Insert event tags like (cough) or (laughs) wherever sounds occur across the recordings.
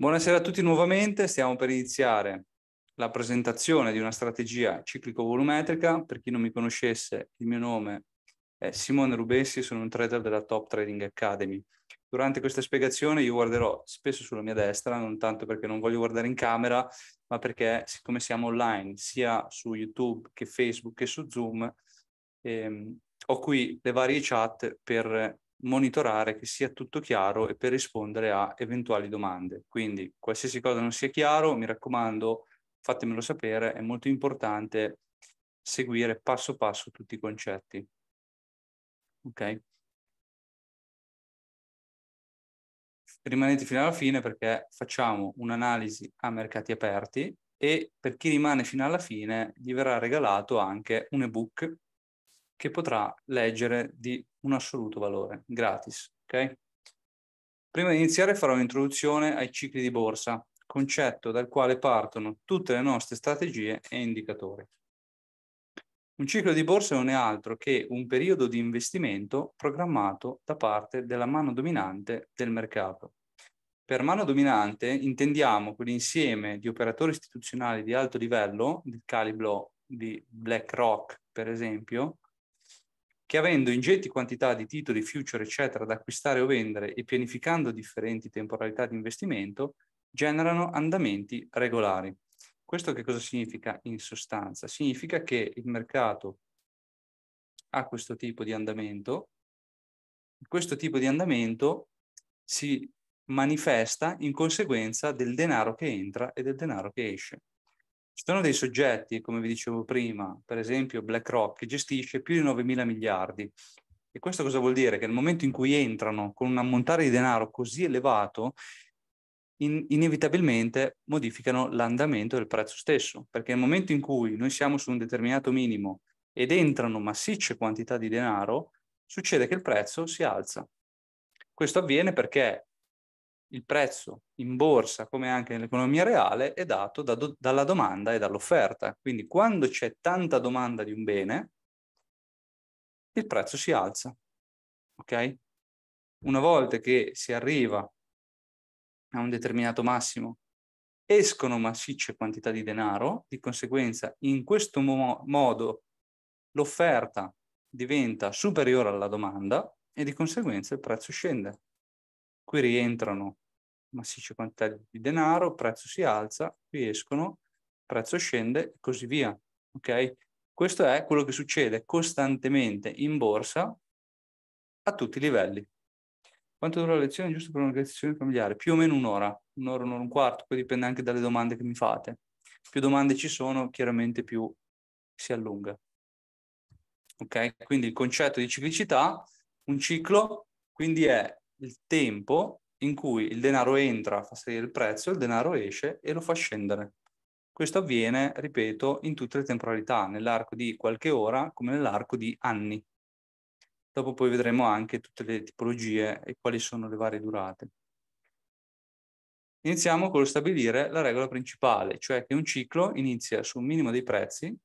Buonasera a tutti nuovamente, stiamo per iniziare la presentazione di una strategia ciclico-volumetrica. Per chi non mi conoscesse, il mio nome è Simone Rubessi, sono un trader della Top Trading Academy. Durante questa spiegazione io guarderò spesso sulla mia destra, non tanto perché non voglio guardare in camera, ma perché siccome siamo online sia su YouTube che Facebook che su Zoom, ehm, ho qui le varie chat per monitorare che sia tutto chiaro e per rispondere a eventuali domande. Quindi qualsiasi cosa non sia chiaro, mi raccomando, fatemelo sapere, è molto importante seguire passo passo tutti i concetti. Ok? Rimanete fino alla fine perché facciamo un'analisi a mercati aperti e per chi rimane fino alla fine gli verrà regalato anche un ebook che potrà leggere di un assoluto valore, gratis. Okay? Prima di iniziare farò un'introduzione ai cicli di borsa, concetto dal quale partono tutte le nostre strategie e indicatori. Un ciclo di borsa non è altro che un periodo di investimento programmato da parte della mano dominante del mercato. Per mano dominante intendiamo quell'insieme di operatori istituzionali di alto livello, del calibro di BlackRock per esempio, che avendo ingenti quantità di titoli, future, eccetera, da acquistare o vendere e pianificando differenti temporalità di investimento, generano andamenti regolari. Questo che cosa significa in sostanza? Significa che il mercato ha questo tipo di andamento, questo tipo di andamento si manifesta in conseguenza del denaro che entra e del denaro che esce. Ci sono dei soggetti, come vi dicevo prima, per esempio BlackRock, che gestisce più di 9 mila miliardi. E questo cosa vuol dire? Che nel momento in cui entrano con un ammontare di denaro così elevato, in, inevitabilmente modificano l'andamento del prezzo stesso, perché nel momento in cui noi siamo su un determinato minimo ed entrano massicce quantità di denaro, succede che il prezzo si alza. Questo avviene perché il prezzo in borsa, come anche nell'economia reale, è dato da do- dalla domanda e dall'offerta. Quindi quando c'è tanta domanda di un bene, il prezzo si alza. Ok? Una volta che si arriva a un determinato massimo, escono massicce quantità di denaro, di conseguenza in questo mo- modo l'offerta diventa superiore alla domanda e di conseguenza il prezzo scende. Qui rientrano massicce quantità di denaro, prezzo si alza, qui escono, prezzo scende e così via. Ok? Questo è quello che succede costantemente in borsa a tutti i livelli. Quanto dura la lezione giusto per un'organizzazione familiare? Più o meno un'ora, un'ora, un'ora, un quarto, poi dipende anche dalle domande che mi fate. Più domande ci sono, chiaramente più si allunga. Ok? Quindi il concetto di ciclicità, un ciclo, quindi è il tempo in cui il denaro entra, fa salire il prezzo, il denaro esce e lo fa scendere. Questo avviene, ripeto, in tutte le temporalità, nell'arco di qualche ora come nell'arco di anni. Dopo poi vedremo anche tutte le tipologie e quali sono le varie durate. Iniziamo con lo stabilire la regola principale, cioè che un ciclo inizia su un minimo dei prezzi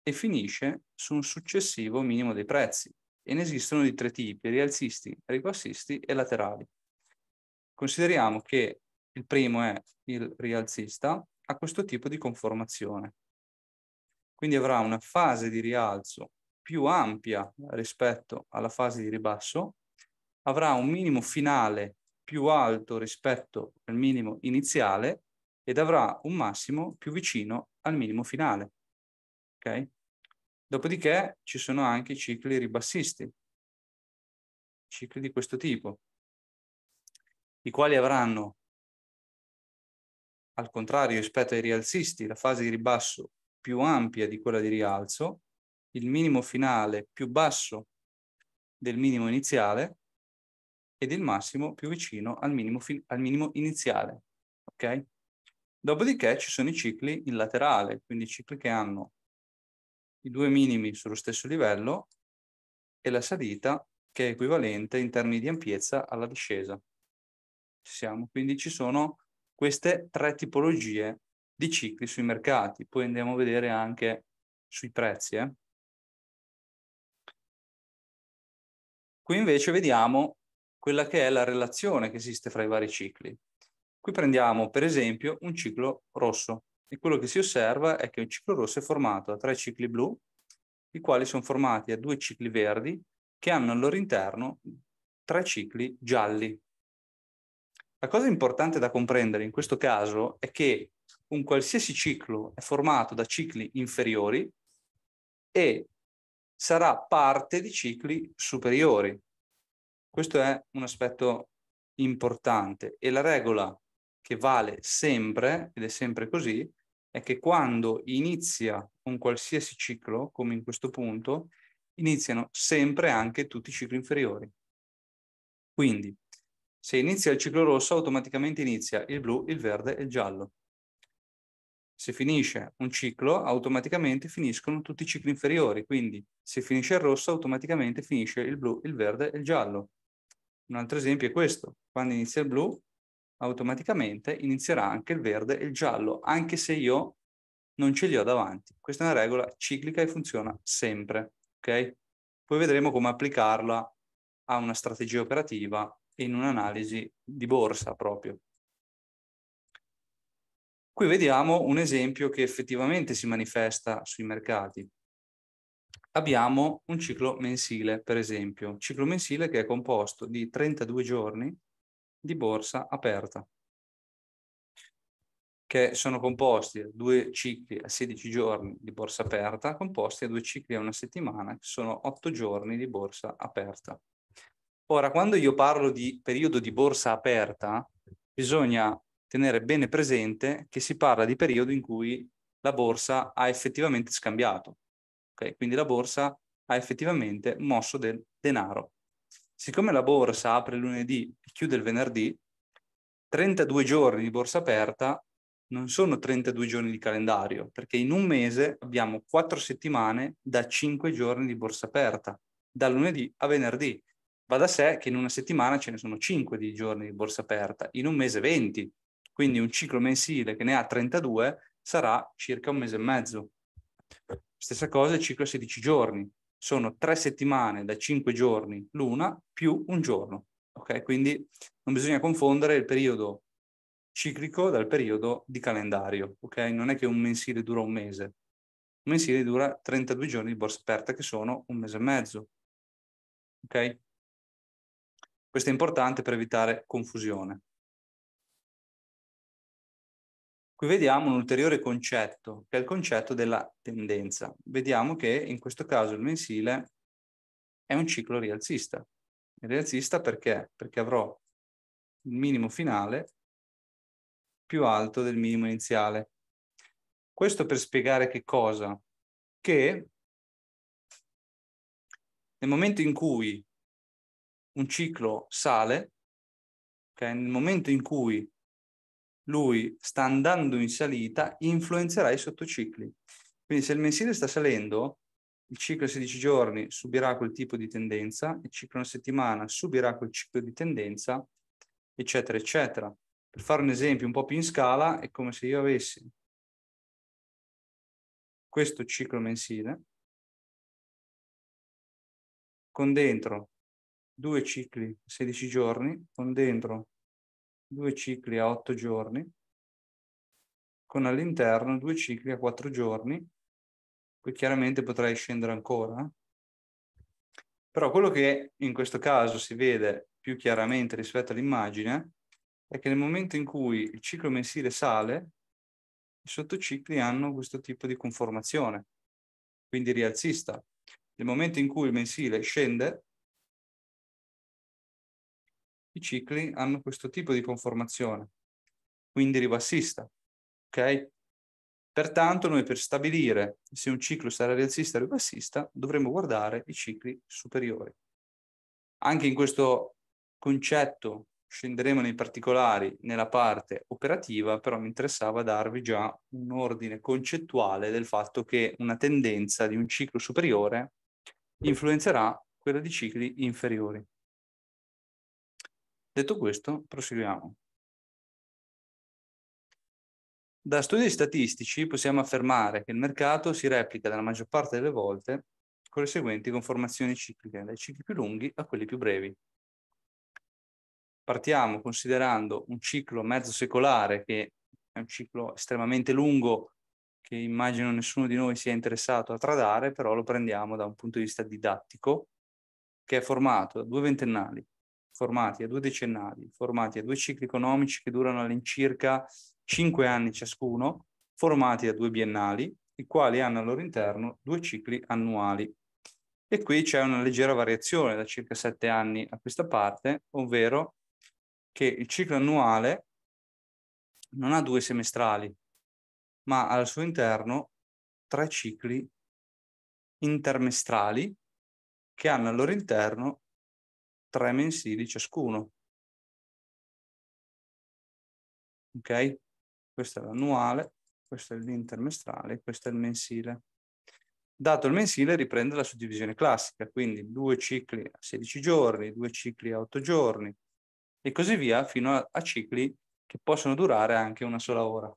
e finisce su un successivo minimo dei prezzi e ne esistono di tre tipi, rialzisti, ribassisti e laterali. Consideriamo che il primo è il rialzista, ha questo tipo di conformazione. Quindi avrà una fase di rialzo più ampia rispetto alla fase di ribasso, avrà un minimo finale più alto rispetto al minimo iniziale ed avrà un massimo più vicino al minimo finale. Okay? Dopodiché ci sono anche i cicli ribassisti, cicli di questo tipo, i quali avranno, al contrario rispetto ai rialzisti, la fase di ribasso più ampia di quella di rialzo, il minimo finale più basso del minimo iniziale ed il massimo più vicino al minimo, al minimo iniziale. Ok? Dopodiché ci sono i cicli in laterale, quindi cicli che hanno i due minimi sullo stesso livello e la salita che è equivalente in termini di ampiezza alla discesa. Ci siamo, quindi ci sono queste tre tipologie di cicli sui mercati, poi andiamo a vedere anche sui prezzi. Eh. Qui invece vediamo quella che è la relazione che esiste fra i vari cicli. Qui prendiamo per esempio un ciclo rosso e quello che si osserva è che un ciclo rosso è formato da tre cicli blu, i quali sono formati da due cicli verdi che hanno al loro interno tre cicli gialli. La cosa importante da comprendere in questo caso è che un qualsiasi ciclo è formato da cicli inferiori e sarà parte di cicli superiori. Questo è un aspetto importante e la regola che vale sempre, ed è sempre così, è che quando inizia un qualsiasi ciclo, come in questo punto, iniziano sempre anche tutti i cicli inferiori. Quindi, se inizia il ciclo rosso, automaticamente inizia il blu, il verde e il giallo. Se finisce un ciclo, automaticamente finiscono tutti i cicli inferiori. Quindi, se finisce il rosso, automaticamente finisce il blu, il verde e il giallo. Un altro esempio è questo. Quando inizia il blu, automaticamente inizierà anche il verde e il giallo, anche se io non ce li ho davanti. Questa è una regola ciclica e funziona sempre. Ok? Poi vedremo come applicarla a una strategia operativa e in un'analisi di borsa proprio. Qui vediamo un esempio che effettivamente si manifesta sui mercati. Abbiamo un ciclo mensile, per esempio, ciclo mensile che è composto di 32 giorni di borsa aperta, che sono composti da due cicli a 16 giorni di borsa aperta, composti da due cicli a una settimana, che sono 8 giorni di borsa aperta. Ora, quando io parlo di periodo di borsa aperta, bisogna tenere bene presente che si parla di periodo in cui la borsa ha effettivamente scambiato. Okay? Quindi la borsa ha effettivamente mosso del denaro. Siccome la borsa apre lunedì chiude il venerdì, 32 giorni di borsa aperta non sono 32 giorni di calendario, perché in un mese abbiamo 4 settimane da 5 giorni di borsa aperta, da lunedì a venerdì. Va da sé che in una settimana ce ne sono 5 di giorni di borsa aperta, in un mese 20, quindi un ciclo mensile che ne ha 32 sarà circa un mese e mezzo. Stessa cosa il ciclo a 16 giorni, sono tre settimane da cinque giorni l'una più un giorno. Ok, quindi non bisogna confondere il periodo ciclico dal periodo di calendario. Ok, non è che un mensile dura un mese, un mensile dura 32 giorni di borsa aperta che sono un mese e mezzo. Ok? Questo è importante per evitare confusione. Qui vediamo un ulteriore concetto, che è il concetto della tendenza. Vediamo che in questo caso il mensile è un ciclo rialzista. È rialzista perché? Perché avrò il minimo finale più alto del minimo iniziale. Questo per spiegare che cosa? Che nel momento in cui un ciclo sale, okay, nel momento in cui lui sta andando in salita, influenzerà i sottocicli. Quindi se il mensile sta salendo, il ciclo a 16 giorni subirà quel tipo di tendenza, il ciclo una settimana subirà quel ciclo di tendenza, eccetera, eccetera. Per fare un esempio un po' più in scala, è come se io avessi questo ciclo mensile con dentro due cicli 16 giorni, con dentro due cicli a 8 giorni, con all'interno due cicli a 4 giorni, poi chiaramente potrei scendere ancora, però quello che in questo caso si vede più chiaramente rispetto all'immagine è che nel momento in cui il ciclo mensile sale, i sottocicli hanno questo tipo di conformazione, quindi rialzista. Nel momento in cui il mensile scende, i cicli hanno questo tipo di conformazione, quindi ribassista. Ok? Pertanto noi per stabilire se un ciclo sarà rialzista o ribassista dovremmo guardare i cicli superiori. Anche in questo concetto scenderemo nei particolari nella parte operativa, però mi interessava darvi già un ordine concettuale del fatto che una tendenza di un ciclo superiore influenzerà quella di cicli inferiori. Detto questo, proseguiamo. Da studi statistici possiamo affermare che il mercato si replica nella maggior parte delle volte con le seguenti conformazioni cicliche, dai cicli più lunghi a quelli più brevi. partiamo considerando un ciclo mezzo secolare che è un ciclo estremamente lungo che immagino nessuno di noi sia interessato a tradare, però lo prendiamo da un punto di vista didattico, che è formato da due ventennali, formati a due decennali, formati a due cicli economici che durano all'incirca cinque anni ciascuno, formati da due biennali, i quali hanno al loro interno due cicli annuali. E qui c'è una leggera variazione da circa sette anni a questa parte, ovvero che il ciclo annuale non ha due semestrali, ma al suo interno tre cicli intermestrali che hanno al loro interno tre mensili ciascuno. Ok? Questo è l'annuale, questo è l'intermestrale, questo è il mensile. Dato il mensile riprende la suddivisione classica, quindi due cicli a 16 giorni, due cicli a 8 giorni e così via fino a, a cicli che possono durare anche una sola ora.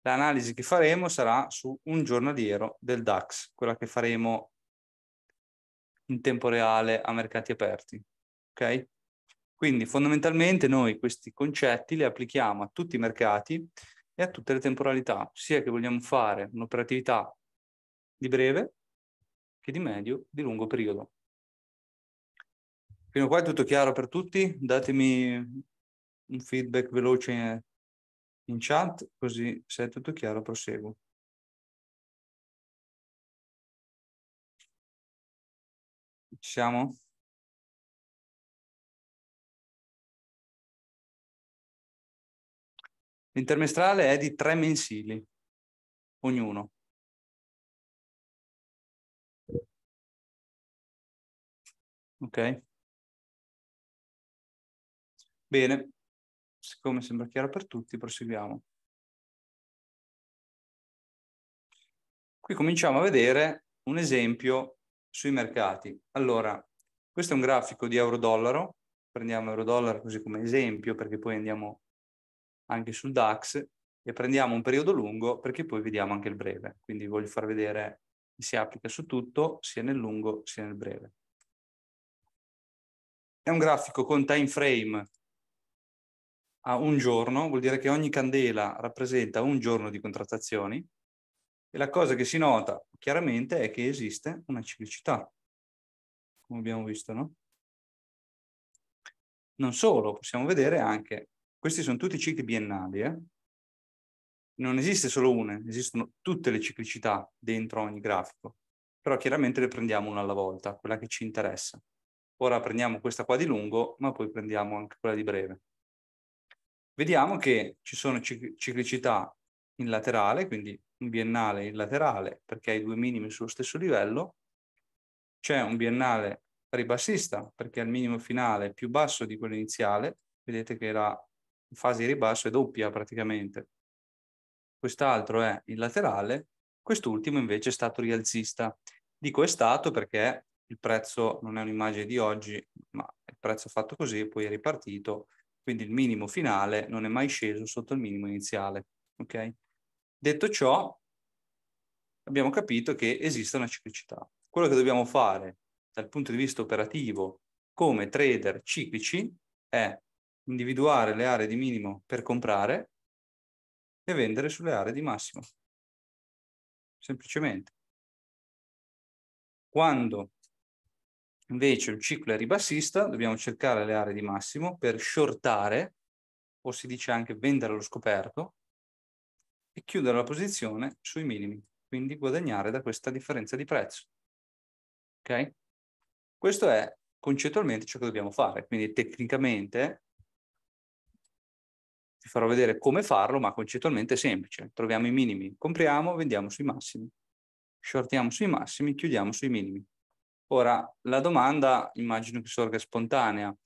L'analisi che faremo sarà su un giornaliero del DAX, quella che faremo in tempo reale a mercati aperti. Ok? Quindi fondamentalmente noi questi concetti li applichiamo a tutti i mercati e a tutte le temporalità, sia che vogliamo fare un'operatività di breve che di medio, di lungo periodo. Fino a qua è tutto chiaro per tutti? Datemi un feedback veloce in chat, così se è tutto chiaro proseguo. Ci siamo? L'intermestrale è di tre mensili, ognuno. Ok? Bene, siccome sembra chiaro per tutti, proseguiamo. Qui cominciamo a vedere un esempio sui mercati. Allora, questo è un grafico di euro-dollaro, prendiamo euro-dollaro così come esempio perché poi andiamo anche sul DAX e prendiamo un periodo lungo perché poi vediamo anche il breve. Quindi voglio far vedere che si applica su tutto, sia nel lungo sia nel breve. È un grafico con time frame a un giorno, vuol dire che ogni candela rappresenta un giorno di contrattazioni e la cosa che si nota chiaramente è che esiste una ciclicità, come abbiamo visto, no? Non solo, possiamo vedere anche, questi sono tutti cicli biennali, eh? non esiste solo una, esistono tutte le ciclicità dentro ogni grafico, però chiaramente le prendiamo una alla volta, quella che ci interessa. Ora prendiamo questa qua di lungo, ma poi prendiamo anche quella di breve vediamo che ci sono ciclicità in laterale, quindi un biennale in laterale perché hai due minimi sullo stesso livello, c'è un biennale ribassista perché il minimo finale più basso di quello iniziale, vedete che la fase di ribasso è doppia praticamente. Quest'altro è in laterale, quest'ultimo invece è stato rialzista. Dico è stato perché il prezzo non è un'immagine di oggi, ma il prezzo fatto così, poi è ripartito quindi il minimo finale non è mai sceso sotto il minimo iniziale. Okay? Detto ciò, abbiamo capito che esiste una ciclicità. Quello che dobbiamo fare dal punto di vista operativo come trader ciclici è individuare le aree di minimo per comprare e vendere sulle aree di massimo. Semplicemente. Quando Invece il ciclo è ribassista, dobbiamo cercare le aree di massimo per shortare, o si dice anche vendere allo scoperto, e chiudere la posizione sui minimi, quindi guadagnare da questa differenza di prezzo. Ok? Questo è concettualmente ciò che dobbiamo fare, quindi tecnicamente vi farò vedere come farlo, ma concettualmente è semplice. Troviamo i minimi, compriamo, vendiamo sui massimi. Shortiamo sui massimi, chiudiamo sui minimi. Ora, la domanda immagino che sorga spontanea.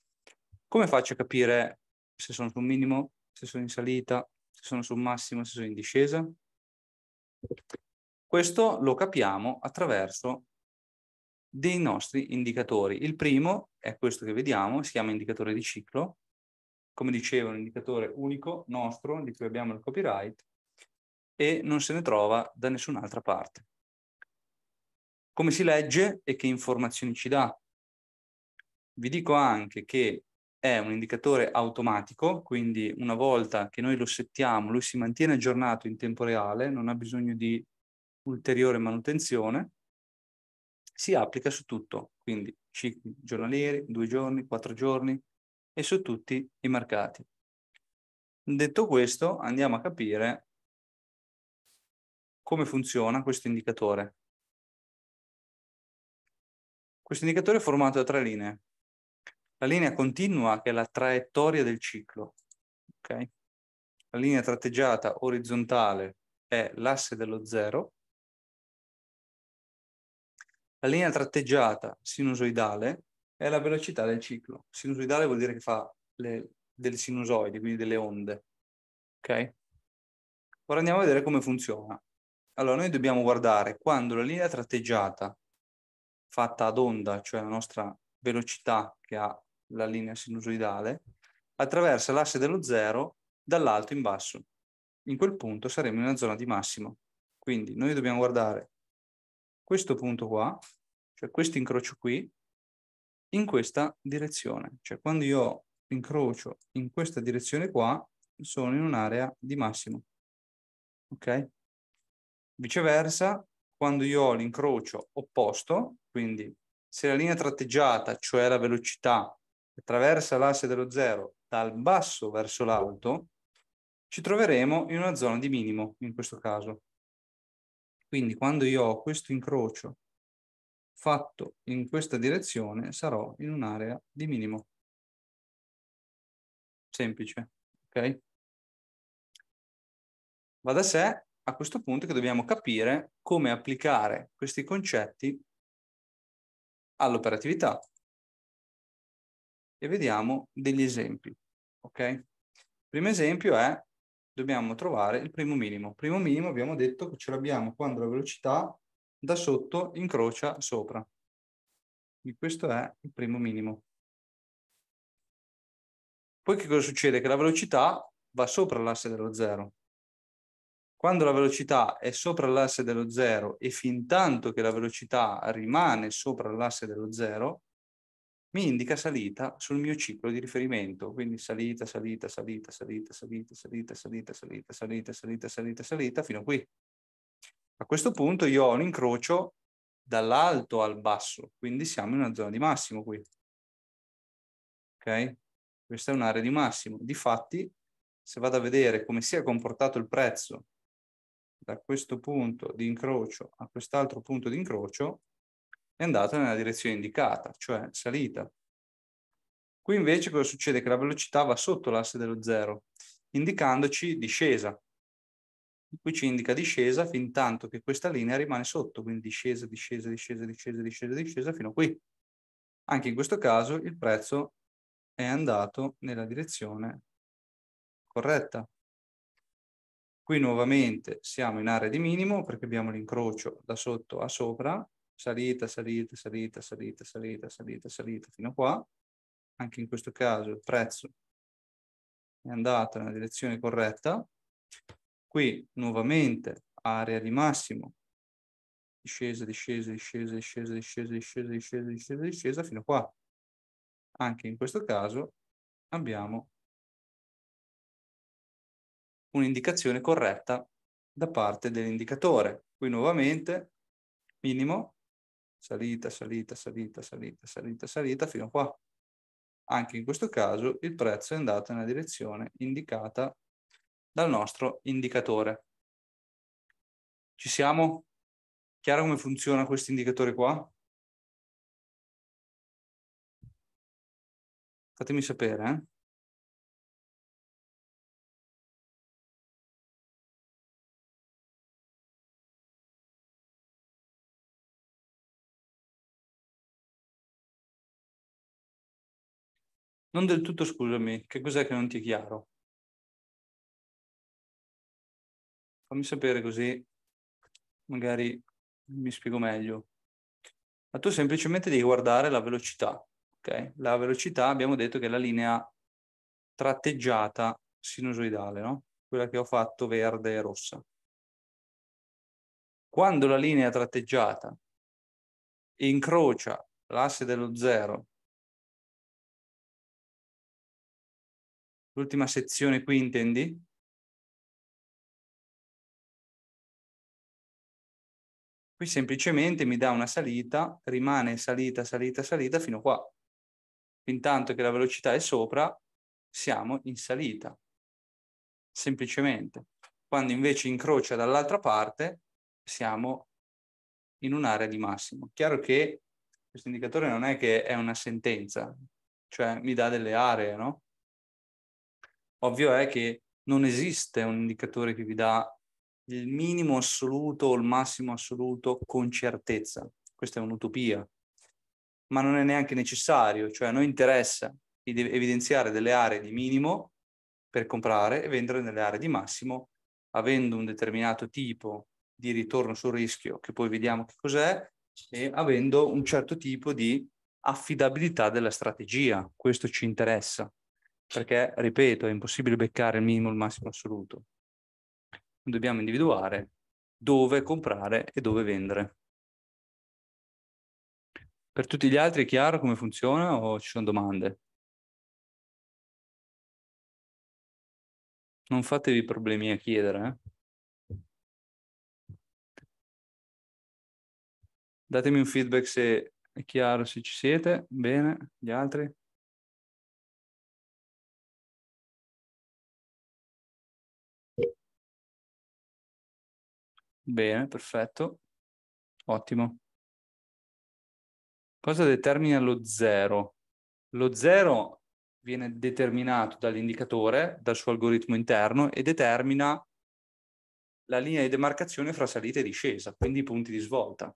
Come faccio a capire se sono su un minimo, se sono in salita, se sono sul massimo, se sono in discesa? Questo lo capiamo attraverso dei nostri indicatori. Il primo è questo che vediamo, si chiama indicatore di ciclo. Come dicevo, un indicatore unico, nostro, di cui abbiamo il copyright, e non se ne trova da nessun'altra parte. Come si legge e che informazioni ci dà? Vi dico anche che è un indicatore automatico, quindi una volta che noi lo settiamo, lui si mantiene aggiornato in tempo reale, non ha bisogno di ulteriore manutenzione, si applica su tutto, quindi cicli giornalieri, due giorni, quattro giorni e su tutti i mercati. Detto questo, andiamo a capire come funziona questo indicatore. Questo indicatore è formato da tre linee. La linea continua, che è la traiettoria del ciclo. Okay? La linea tratteggiata orizzontale è l'asse dello zero. La linea tratteggiata sinusoidale è la velocità del ciclo. Sinusoidale vuol dire che fa le, delle sinusoidi, quindi delle onde. Ok? Ora andiamo a vedere come funziona. Allora, noi dobbiamo guardare quando la linea tratteggiata fatta ad onda, cioè la nostra velocità che ha la linea sinusoidale, attraversa l'asse dello zero dall'alto in basso. In quel punto saremo in una zona di massimo. Quindi noi dobbiamo guardare questo punto qua, cioè questo incrocio qui, in questa direzione. Cioè quando io incrocio in questa direzione qua, sono in un'area di massimo. Ok? Viceversa, quando io ho l'incrocio opposto, quindi se la linea tratteggiata, cioè la velocità, attraversa l'asse dello zero dal basso verso l'alto, ci troveremo in una zona di minimo in questo caso. Quindi quando io ho questo incrocio fatto in questa direzione, sarò in un'area di minimo. Semplice, ok? Va da sé a questo punto che dobbiamo capire come applicare questi concetti all'operatività. E vediamo degli esempi, ok? primo esempio è, dobbiamo trovare il primo minimo. Primo minimo abbiamo detto che ce l'abbiamo quando la velocità da sotto incrocia sopra. Quindi questo è il primo minimo. Poi che cosa succede? Che la velocità va sopra l'asse dello zero. Quando la velocità è sopra l'asse dello zero e fin tanto che la velocità rimane sopra l'asse dello zero, mi indica salita sul mio ciclo di riferimento. Quindi salita, salita, salita, salita, salita, salita, salita, salita, salita, salita, salita, salita, fino a qui. A questo punto io ho un incrocio dall'alto al basso, quindi siamo in una zona di massimo qui. Ok? Questa è un'area di massimo. Difatti, se vado a vedere come si è comportato il prezzo da questo punto di incrocio a quest'altro punto di incrocio è andato nella direzione indicata, cioè salita. Qui invece cosa succede? Che la velocità va sotto l'asse dello zero, indicandoci discesa. Qui ci indica discesa fin tanto che questa linea rimane sotto, quindi discesa, discesa, discesa, discesa, discesa, discesa fino a qui. Anche in questo caso il prezzo è andato nella direzione corretta. Qui nuovamente siamo in area di minimo perché abbiamo l'incrocio da sotto a sopra, salita, salita, salita, salita, salita, salita, salita fino a qua. Anche in questo caso il prezzo è andato nella direzione corretta. Qui nuovamente area di massimo, discesa, discesa, discesa, discesa, discesa, discesa, discesa, discesa, discesa fino a qua. Anche in questo caso abbiamo un'indicazione corretta da parte dell'indicatore. Qui nuovamente minimo, salita, salita, salita, salita, salita, salita, fino a qua. Anche in questo caso il prezzo è andato nella direzione indicata dal nostro indicatore. Ci siamo? Chiaro come funziona questo indicatore qua? Fatemi sapere, eh? Non del tutto, scusami, che cos'è che non ti è chiaro? Fammi sapere così magari mi spiego meglio. Ma tu semplicemente devi guardare la velocità, ok? La velocità abbiamo detto che è la linea tratteggiata sinusoidale, no? Quella che ho fatto verde e rossa. Quando la linea tratteggiata incrocia l'asse dello zero L'ultima sezione qui intendi? Qui semplicemente mi dà una salita, rimane salita, salita, salita fino qua. Intanto che la velocità è sopra, siamo in salita. Semplicemente. Quando invece incrocia dall'altra parte, siamo in un'area di massimo. Chiaro che questo indicatore non è che è una sentenza, cioè mi dà delle aree, no? Ovvio è che non esiste un indicatore che vi dà il minimo assoluto o il massimo assoluto con certezza. Questa è un'utopia, ma non è neanche necessario, cioè a noi interessa evidenziare delle aree di minimo per comprare e vendere nelle aree di massimo, avendo un determinato tipo di ritorno sul rischio, che poi vediamo che cos'è, e avendo un certo tipo di affidabilità della strategia. Questo ci interessa, perché, ripeto, è impossibile beccare il minimo il massimo assoluto dobbiamo individuare dove comprare e dove vendere. Per tutti gli altri è chiaro come funziona o ci sono domande? Non fatevi problemi a chiedere. Eh? Datemi un feedback se è chiaro, se ci siete. Bene, gli altri? Bene, perfetto. Ottimo. Cosa determina lo zero? Lo zero viene determinato dall'indicatore, dal suo algoritmo interno e determina la linea di demarcazione fra salita e discesa, quindi i punti di svolta.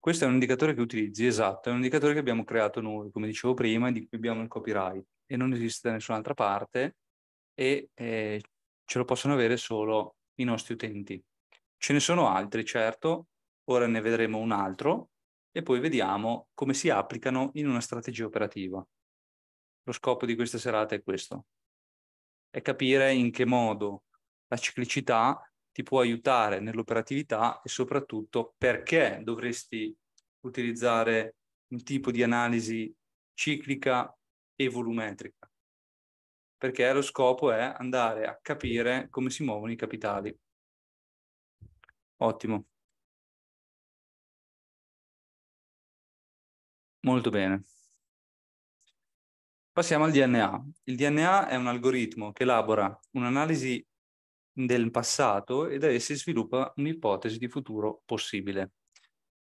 Questo è un indicatore che utilizzi, esatto, è un indicatore che abbiamo creato noi, come dicevo prima, di cui abbiamo il copyright e non esiste da nessun'altra parte e eh, ce lo possono avere solo i nostri utenti. Ce ne sono altri, certo, ora ne vedremo un altro e poi vediamo come si applicano in una strategia operativa. Lo scopo di questa serata è questo, è capire in che modo la ciclicità ti può aiutare nell'operatività e soprattutto perché dovresti utilizzare un tipo di analisi ciclica e volumetrica perché lo scopo è andare a capire come si muovono i capitali. Ottimo. Molto bene. Passiamo al DNA. Il DNA è un algoritmo che elabora un'analisi del passato e da essi sviluppa un'ipotesi di futuro possibile.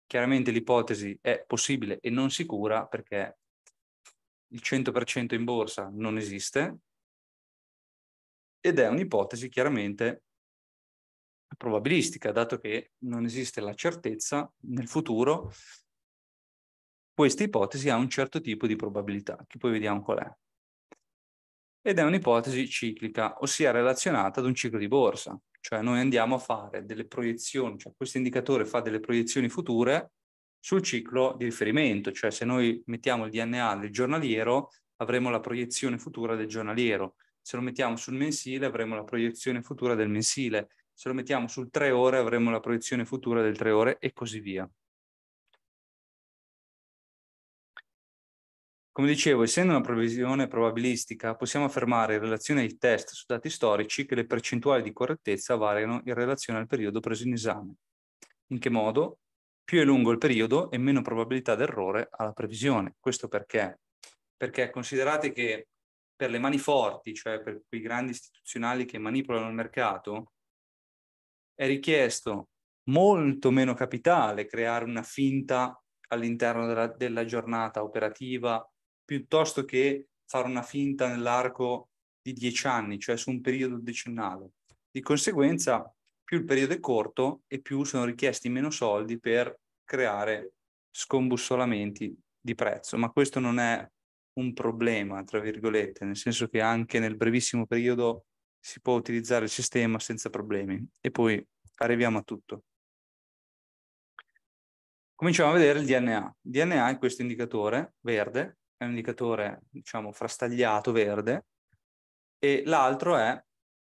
Chiaramente l'ipotesi è possibile e non sicura perché il 100% in borsa non esiste, ed è un'ipotesi chiaramente probabilistica, dato che non esiste la certezza nel futuro, questa ipotesi ha un certo tipo di probabilità, che poi vediamo qual è. Ed è un'ipotesi ciclica, ossia relazionata ad un ciclo di borsa, cioè noi andiamo a fare delle proiezioni, cioè questo indicatore fa delle proiezioni future sul ciclo di riferimento, cioè se noi mettiamo il DNA del giornaliero avremo la proiezione futura del giornaliero, se lo mettiamo sul mensile avremo la proiezione futura del mensile, se lo mettiamo sul tre ore avremo la proiezione futura del tre ore e così via. Come dicevo, essendo una previsione probabilistica, possiamo affermare in relazione ai test su dati storici che le percentuali di correttezza variano in relazione al periodo preso in esame. In che modo? Più è lungo il periodo e meno probabilità d'errore alla previsione. Questo perché? Perché considerate che per le mani forti, cioè per quei grandi istituzionali che manipolano il mercato, è richiesto molto meno capitale creare una finta all'interno della, della giornata operativa piuttosto che fare una finta nell'arco di dieci anni, cioè su un periodo decennale. Di conseguenza, più il periodo è corto e più sono richiesti meno soldi per creare scombussolamenti di prezzo, ma questo non è un problema, tra virgolette, nel senso che anche nel brevissimo periodo si può utilizzare il sistema senza problemi e poi arriviamo a tutto. Cominciamo a vedere il DNA. Il DNA è questo indicatore verde, è un indicatore diciamo frastagliato verde e l'altro è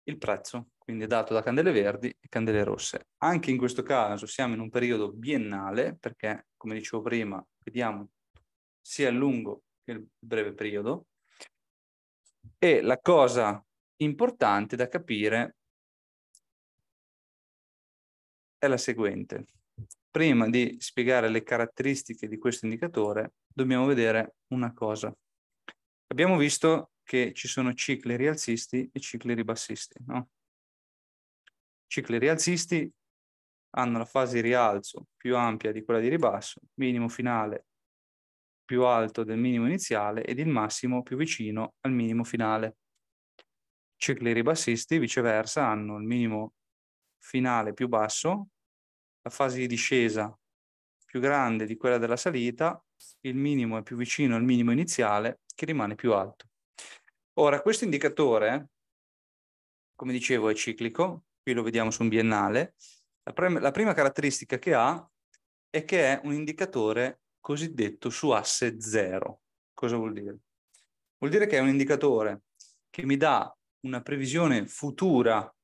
il prezzo, quindi è dato da candele verdi e candele rosse. Anche in questo caso siamo in un periodo biennale perché, come dicevo prima, vediamo sia il lungo il breve periodo. E la cosa importante da capire è la seguente. Prima di spiegare le caratteristiche di questo indicatore, dobbiamo vedere una cosa. Abbiamo visto che ci sono cicli rialzisti e cicli ribassisti, no? Cicli rialzisti hanno la fase di rialzo più ampia di quella di ribasso, minimo finale più alto del minimo iniziale ed il massimo più vicino al minimo finale. Cicli ribassisti, viceversa, hanno il minimo finale più basso, la fase di discesa più grande di quella della salita, il minimo è più vicino al minimo iniziale che rimane più alto. Ora, questo indicatore, come dicevo, è ciclico, qui lo vediamo su un biennale. La, la prima caratteristica che ha è che è un indicatore cosiddetto su asse zero. Cosa vuol dire? Vuol dire che è un indicatore che mi dà una previsione futura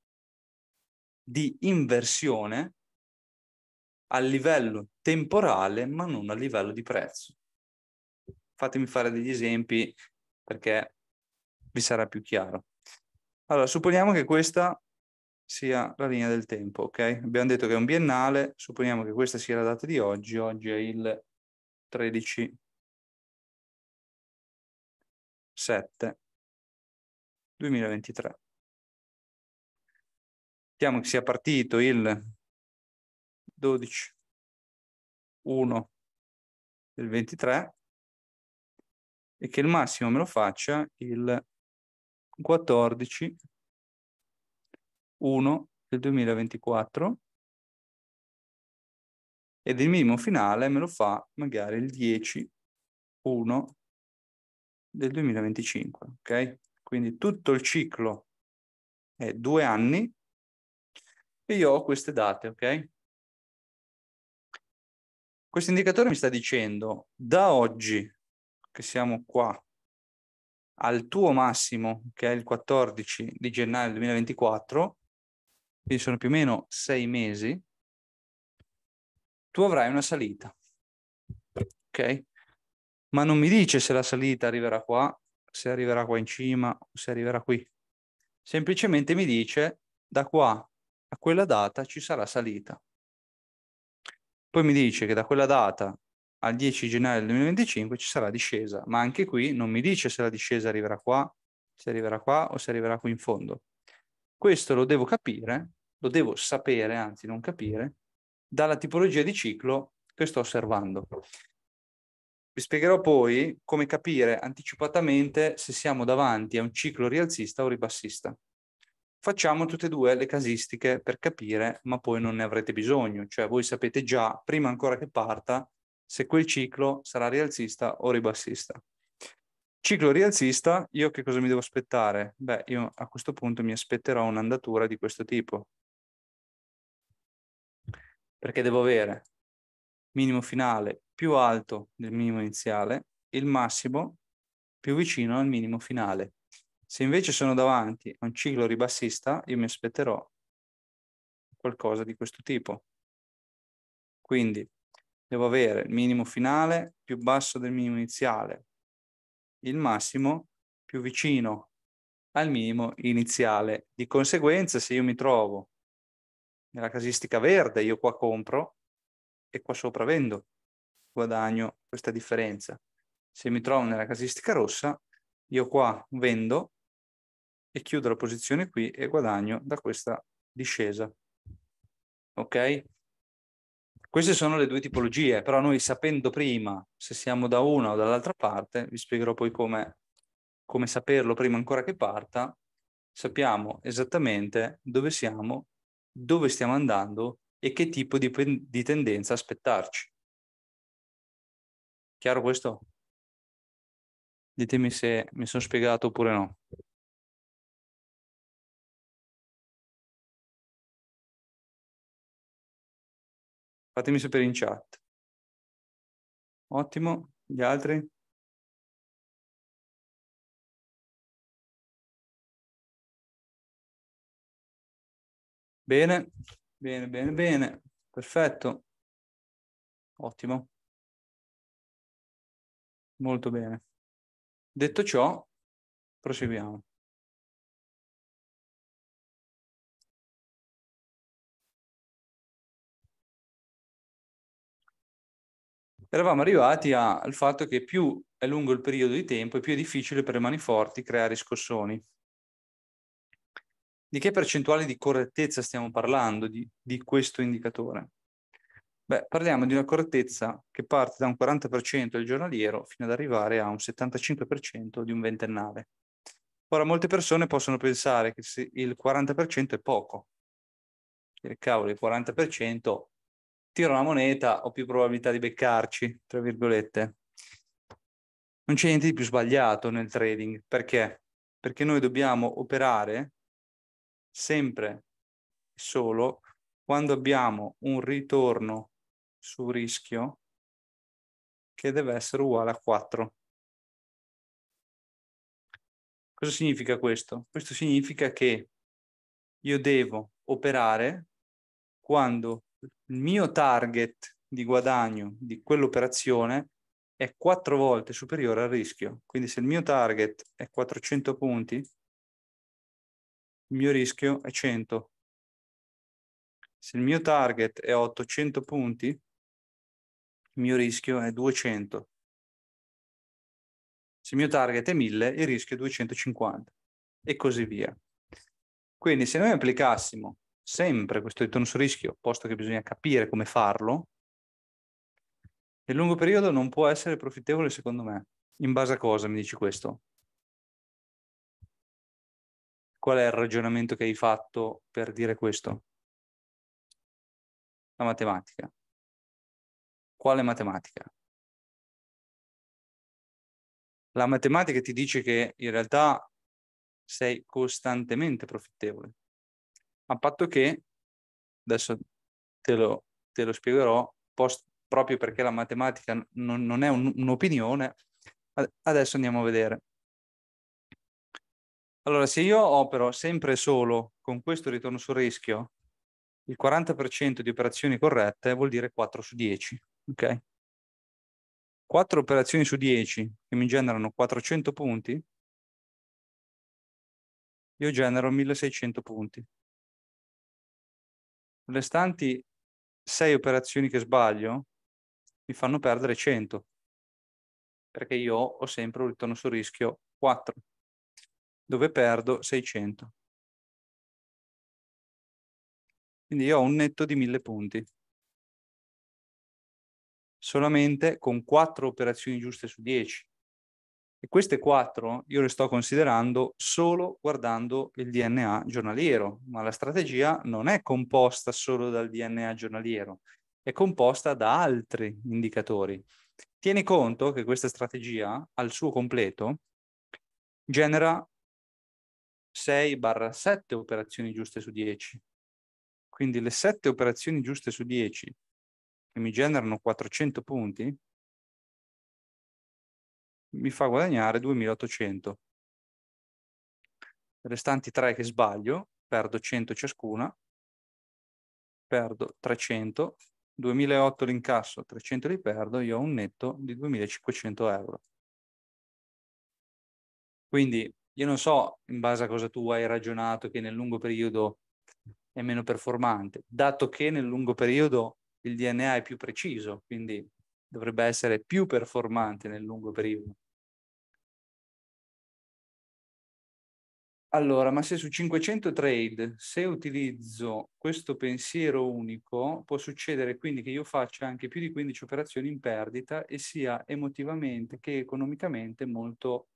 di inversione a livello temporale, ma non a livello di prezzo. Fatemi fare degli esempi perché vi sarà più chiaro. Allora, supponiamo che questa sia la linea del tempo, ok? Abbiamo detto che è un biennale, supponiamo che questa sia la data di oggi, oggi è il 13 7 2023. Mettiamo che sia partito il 12 1 del 23 e che il massimo me lo faccia il 14 1 del 2024 ed il minimo finale me lo fa magari il 10 1 del 2025 ok? Quindi tutto il ciclo è due anni e io ho queste date ok? Questo indicatore mi sta dicendo da oggi che siamo qua al tuo massimo, che è il 14 di gennaio 2024, quindi sono più o meno sei mesi, tu avrai una salita. Ok? Ma non mi dice se la salita arriverà qua, se arriverà qua in cima se arriverà qui. Semplicemente mi dice da qua a quella data ci sarà salita. Poi mi dice che da quella data al 10 gennaio del 2025 ci sarà discesa, ma anche qui non mi dice se la discesa arriverà qua, se arriverà qua o se arriverà qui in fondo. Questo lo devo capire, lo devo sapere, anzi non capire, dalla tipologia di ciclo che sto osservando. Vi spiegherò poi come capire anticipatamente se siamo davanti a un ciclo rialzista o ribassista. Facciamo tutte e due le casistiche per capire, ma poi non ne avrete bisogno, cioè voi sapete già, prima ancora che parta, se quel ciclo sarà rialzista o ribassista. Ciclo rialzista, io che cosa mi devo aspettare? Beh, io a questo punto mi aspetterò un'andatura di questo tipo. Perché devo avere minimo finale più alto del minimo iniziale, il massimo più vicino al minimo finale. Se invece sono davanti a un ciclo ribassista, io mi aspetterò qualcosa di questo tipo. Quindi devo avere il minimo finale più basso del minimo iniziale, il massimo più vicino al minimo iniziale. Di conseguenza, se io mi trovo nella casistica verde, io qua compro e qua sopra vendo, guadagno questa differenza. Se mi trovo nella casistica rossa, io qua vendo e chiudo la posizione qui e guadagno da questa discesa. Ok? Queste sono le due tipologie, però noi sapendo prima se siamo da una o dall'altra parte, vi spiegherò poi come, come saperlo prima ancora che parta, sappiamo esattamente dove siamo, dove stiamo andando e che tipo di, di tendenza aspettarci. Chiaro questo? Ditemi se mi sono spiegato oppure no. Fatemi sapere in chat. Ottimo. Gli altri? Bene, bene, bene, bene. Perfetto. Ottimo. Molto bene. Detto ciò, proseguiamo. eravamo arrivati al fatto che più è lungo il periodo di tempo e più è difficile per le mani forti creare scossoni. Di che percentuale di correttezza stiamo parlando di, di questo indicatore? Beh, parliamo di una correttezza che parte da un 40% del giornaliero fino ad arrivare a un 75% di un ventennale. Ora, molte persone possono pensare che il 40% è poco. Il cavolo, il 40% tiro una moneta, ho più probabilità di beccarci, tra virgolette. Non c'è niente di più sbagliato nel trading. Perché? Perché noi dobbiamo operare sempre solo quando abbiamo un ritorno su rischio che deve essere uguale a 4. Cosa significa questo? Questo significa che io devo operare quando il mio target di guadagno di quell'operazione è quattro volte superiore al rischio. Quindi se il mio target è 400 punti, il mio rischio è 100. Se il mio target è 800 punti, il mio rischio è 200. Se il mio target è 1000, il rischio è 250 e così via. Quindi se noi applicassimo sempre questo ritorno su rischio, posto che bisogna capire come farlo, nel lungo periodo non può essere profittevole secondo me. In base a cosa mi dici questo? Qual è il ragionamento che hai fatto per dire questo? La matematica. Quale matematica? La matematica ti dice che in realtà sei costantemente profittevole a patto che, adesso te lo, te lo spiegherò, post, proprio perché la matematica non, non è un, un'opinione, adesso andiamo a vedere. Allora, se io opero sempre solo con questo ritorno sul rischio, il 40% di operazioni corrette vuol dire 4 su 10, ok? 4 operazioni su 10 che mi generano 400 punti, io genero 1600 punti restanti sei operazioni che sbaglio mi fanno perdere 100 perché io ho sempre un ritorno sul rischio 4 dove perdo 600 quindi io ho un netto di 1000 punti. Solamente con 4 operazioni giuste su 10 e queste quattro io le sto considerando solo guardando il DNA giornaliero, ma la strategia non è composta solo dal DNA giornaliero, è composta da altri indicatori. Tieni conto che questa strategia, al suo completo, genera 6-7 operazioni giuste su 10. Quindi le 7 operazioni giuste su 10 che mi generano 400 punti mi fa guadagnare 2800. Restanti tre che sbaglio, perdo 100 ciascuna, perdo 300, 2008 l'incasso, 300 li perdo, io ho un netto di 2500 euro. Quindi io non so in base a cosa tu hai ragionato che nel lungo periodo è meno performante, dato che nel lungo periodo il DNA è più preciso, quindi dovrebbe essere più performante nel lungo periodo. Allora, ma se su 500 trade, se utilizzo questo pensiero unico, può succedere quindi che io faccia anche più di 15 operazioni in perdita e sia emotivamente che economicamente molto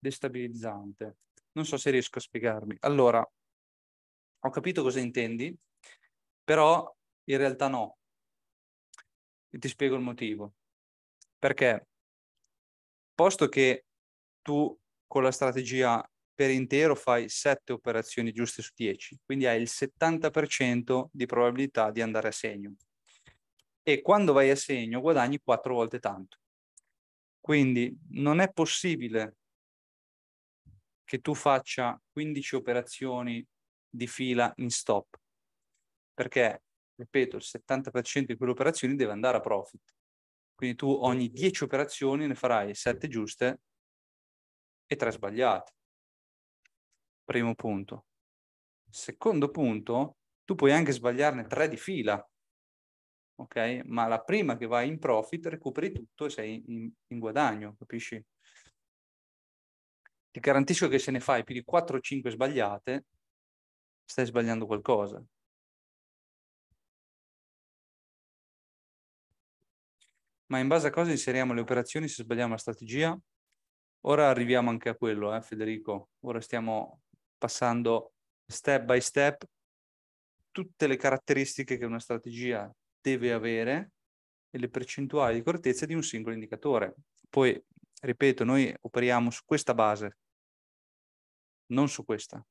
destabilizzante. Non so se riesco a spiegarmi. Allora, ho capito cosa intendi, però in realtà no. E ti spiego il motivo. Perché, posto che tu con la strategia per intero fai 7 operazioni giuste su 10, quindi hai il 70% di probabilità di andare a segno. E quando vai a segno guadagni 4 volte tanto. Quindi non è possibile che tu faccia 15 operazioni di fila in stop, perché, ripeto, il 70% di quelle operazioni deve andare a profit. Quindi tu ogni 10 operazioni ne farai 7 giuste e tre sbagliate. Primo punto. Secondo punto, tu puoi anche sbagliarne tre di fila, ok? Ma la prima che vai in profit recuperi tutto e sei in, in guadagno, capisci? Ti garantisco che se ne fai più di 4 o 5 sbagliate, stai sbagliando qualcosa. Ma in base a cosa inseriamo le operazioni se sbagliamo la strategia? Ora arriviamo anche a quello, eh, Federico. Ora stiamo passando step by step tutte le caratteristiche che una strategia deve avere e le percentuali di correttezza di un singolo indicatore. Poi, ripeto, noi operiamo su questa base, non su questa.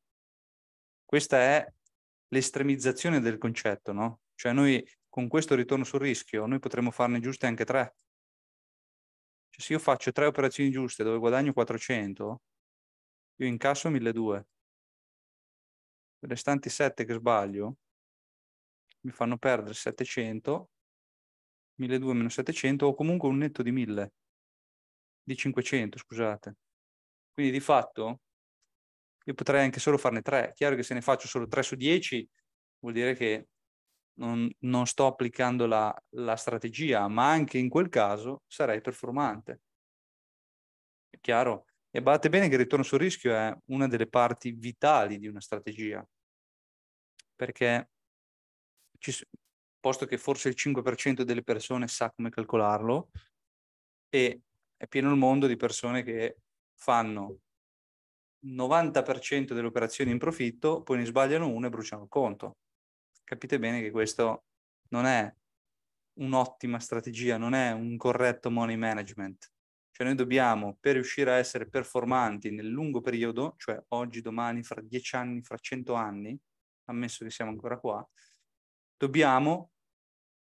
Questa è l'estremizzazione del concetto, no? Cioè noi con questo ritorno sul rischio, noi potremmo farne giuste anche tre. Cioè, se io faccio tre operazioni giuste dove guadagno 400, io incasso 1200. Le restanti sette che sbaglio mi fanno perdere 700, 1200 meno 700 o comunque un netto di 1000, di 500 scusate. Quindi di fatto io potrei anche solo farne 3. Chiaro che se ne faccio solo 3 su 10 vuol dire che non, non sto applicando la, la strategia, ma anche in quel caso sarei performante. È chiaro? E badate bene che il ritorno sul rischio è una delle parti vitali di una strategia, perché ci, posto che forse il 5% delle persone sa come calcolarlo, e è pieno il mondo di persone che fanno 90% delle operazioni in profitto, poi ne sbagliano una e bruciano il conto capite bene che questo non è un'ottima strategia, non è un corretto money management. Cioè noi dobbiamo, per riuscire a essere performanti nel lungo periodo, cioè oggi, domani, fra dieci anni, fra cento anni, ammesso che siamo ancora qua, dobbiamo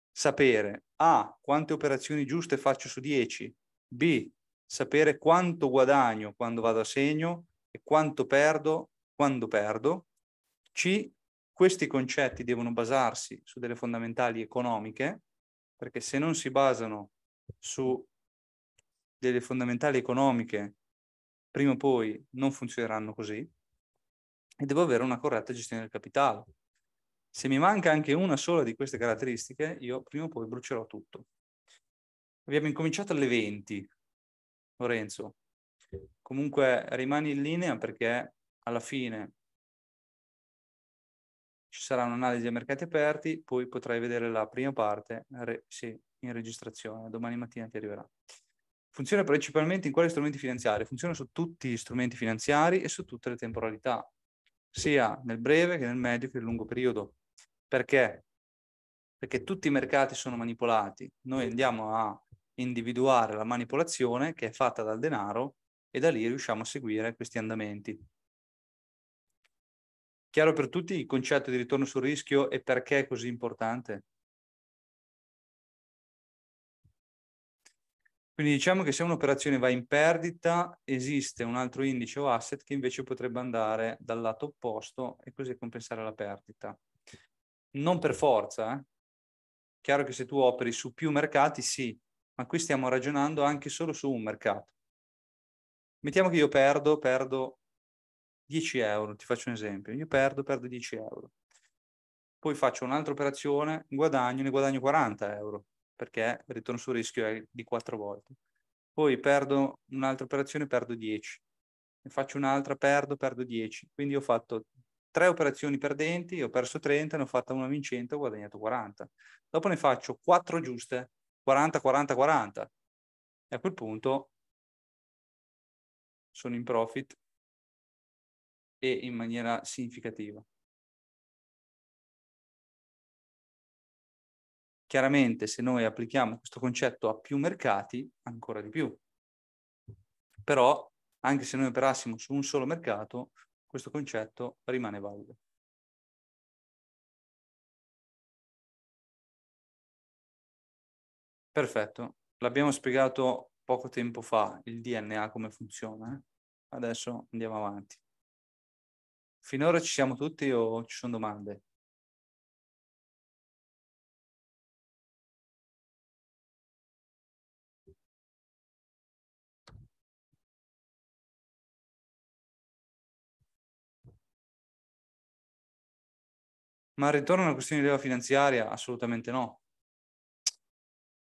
sapere A, quante operazioni giuste faccio su 10, B, sapere quanto guadagno quando vado a segno e quanto perdo quando perdo, C, questi concetti devono basarsi su delle fondamentali economiche, perché se non si basano su delle fondamentali economiche, prima o poi non funzioneranno così, e devo avere una corretta gestione del capitale. Se mi manca anche una sola di queste caratteristiche, io prima o poi brucerò tutto. Abbiamo incominciato alle 20, Lorenzo. Comunque rimani in linea perché alla fine ci sarà un'analisi dei mercati aperti, poi potrai vedere la prima parte re, sì, in registrazione, domani mattina ti arriverà. Funziona principalmente in quali strumenti finanziari? Funziona su tutti gli strumenti finanziari e su tutte le temporalità, sia nel breve che nel medio che nel lungo periodo. Perché? Perché tutti i mercati sono manipolati. Noi andiamo a individuare la manipolazione che è fatta dal denaro e da lì riusciamo a seguire questi andamenti. Chiaro per tutti il concetto di ritorno sul rischio e perché è così importante? Quindi diciamo che se un'operazione va in perdita, esiste un altro indice o asset che invece potrebbe andare dal lato opposto e così compensare la perdita. Non per forza, eh? Chiaro che se tu operi su più mercati, sì, ma qui stiamo ragionando anche solo su un mercato. Mettiamo che io perdo, perdo 10 euro, ti faccio un esempio, io perdo, perdo 10 euro. Poi faccio un'altra operazione, guadagno, ne guadagno 40 euro, perché il ritorno sul rischio è di 4 volte. Poi perdo un'altra operazione, perdo 10. Ne faccio un'altra, perdo, perdo 10. Quindi ho fatto tre operazioni perdenti, ho perso 30, ne ho fatta una vincente, ho guadagnato 40. Dopo ne faccio 4 giuste, 40, 40, 40. E a quel punto sono in profit e in maniera significativa. Chiaramente se noi applichiamo questo concetto a più mercati, ancora di più. Però anche se noi operassimo su un solo mercato, questo concetto rimane valido. Perfetto, l'abbiamo spiegato poco tempo fa il DNA come funziona. Eh? Adesso andiamo avanti. Finora ci siamo tutti o ci sono domande? Ma ritorno alla questione di leva finanziaria? Assolutamente no.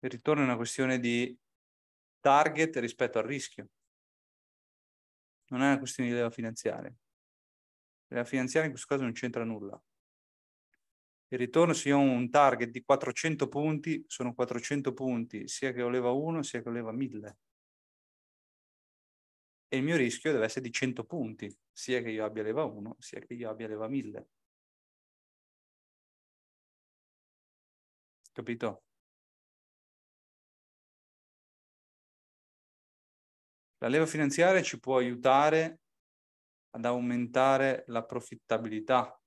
Ritorno è una questione di target rispetto al rischio. Non è una questione di leva finanziaria. Leva finanziaria in questo caso non c'entra nulla. Il ritorno, se io ho un target di 400 punti, sono 400 punti, sia che ho leva 1 sia che ho leva 1000. E il mio rischio deve essere di 100 punti, sia che io abbia leva 1 sia che io abbia leva 1000. Capito? La leva finanziaria ci può aiutare ad aumentare la profittabilità,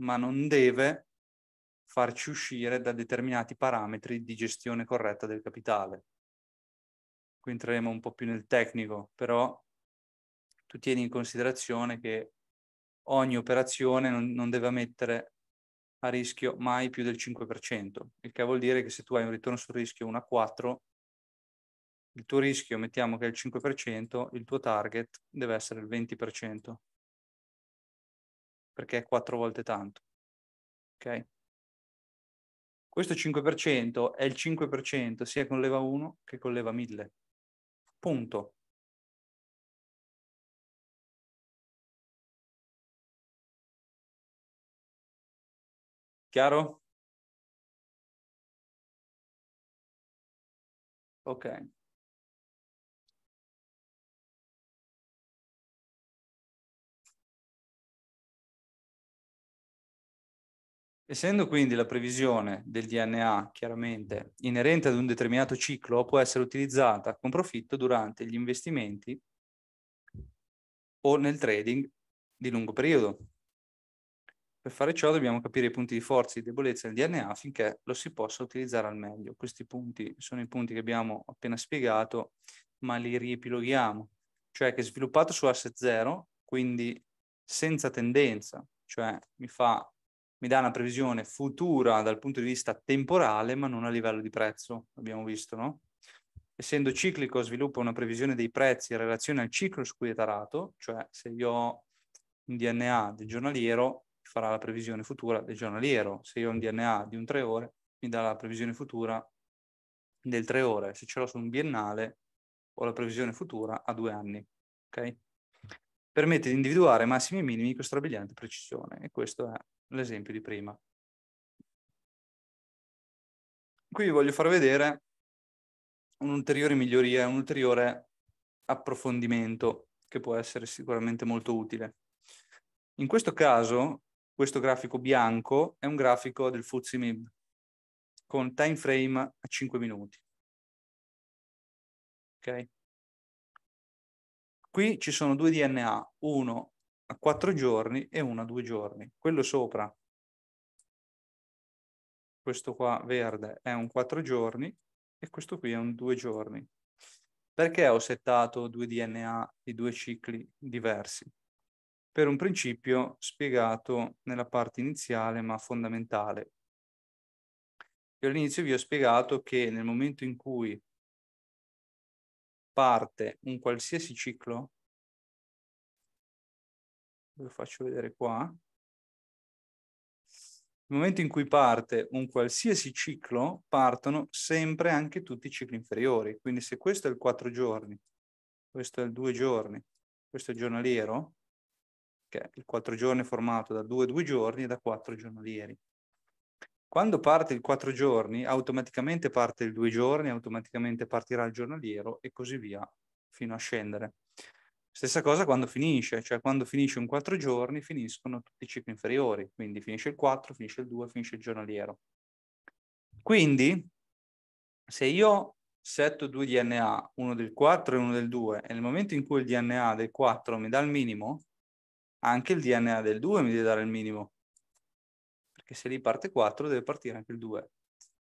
ma non deve farci uscire da determinati parametri di gestione corretta del capitale. Qui entreremo un po' più nel tecnico, però tu tieni in considerazione che ogni operazione non, non deve mettere a rischio mai più del 5%, il che vuol dire che se tu hai un ritorno sul rischio 1 a 4, il tuo rischio, mettiamo che è il 5%, il tuo target deve essere il 20%, perché è 4 volte tanto. Ok? Questo 5% è il 5% sia con leva 1 che con leva 1000. Punto. Chiaro? Ok. Essendo quindi la previsione del DNA chiaramente inerente ad un determinato ciclo, può essere utilizzata con profitto durante gli investimenti o nel trading di lungo periodo. Per fare ciò dobbiamo capire i punti di forza e di debolezza del DNA affinché lo si possa utilizzare al meglio. Questi punti sono i punti che abbiamo appena spiegato, ma li riepiloghiamo. Cioè che sviluppato su asset zero, quindi senza tendenza, cioè mi fa mi dà una previsione futura dal punto di vista temporale, ma non a livello di prezzo, abbiamo visto, no? Essendo ciclico sviluppa una previsione dei prezzi in relazione al ciclo su cui è tarato, cioè se io ho un DNA del giornaliero, farà la previsione futura del giornaliero, se io ho un DNA di un tre ore, mi dà la previsione futura del tre ore, se ce l'ho su un biennale, ho la previsione futura a due anni, ok? Permette di individuare massimi e minimi con strabiliante precisione e questo è l'esempio di prima. Qui vi voglio far vedere un'ulteriore miglioria, un ulteriore approfondimento che può essere sicuramente molto utile. In questo caso, questo grafico bianco è un grafico del FTSE con time frame a 5 minuti. Ok? Qui ci sono due DNA, uno a quattro giorni e uno a due giorni. Quello sopra, questo qua verde, è un quattro giorni e questo qui è un due giorni. Perché ho settato due DNA di due cicli diversi? Per un principio spiegato nella parte iniziale ma fondamentale. Io all'inizio vi ho spiegato che nel momento in cui parte un qualsiasi ciclo, lo faccio vedere qua, nel momento in cui parte un qualsiasi ciclo, partono sempre anche tutti i cicli inferiori. Quindi se questo è il 4 giorni, questo è il 2 giorni, questo è il giornaliero, che è il 4 giorni formato da 2 2 giorni e da 4 giornalieri. Quando parte il 4 giorni, automaticamente parte il 2 giorni, automaticamente partirà il giornaliero e così via, fino a scendere. Stessa cosa quando finisce, cioè quando finisce un 4 giorni finiscono tutti i cicli inferiori, quindi finisce il 4, finisce il 2, finisce il giornaliero. Quindi, se io setto due DNA, uno del 4 e uno del 2, e nel momento in cui il DNA del 4 mi dà il minimo, anche il DNA del 2 mi deve dare il minimo, perché se lì parte 4 deve partire anche il 2.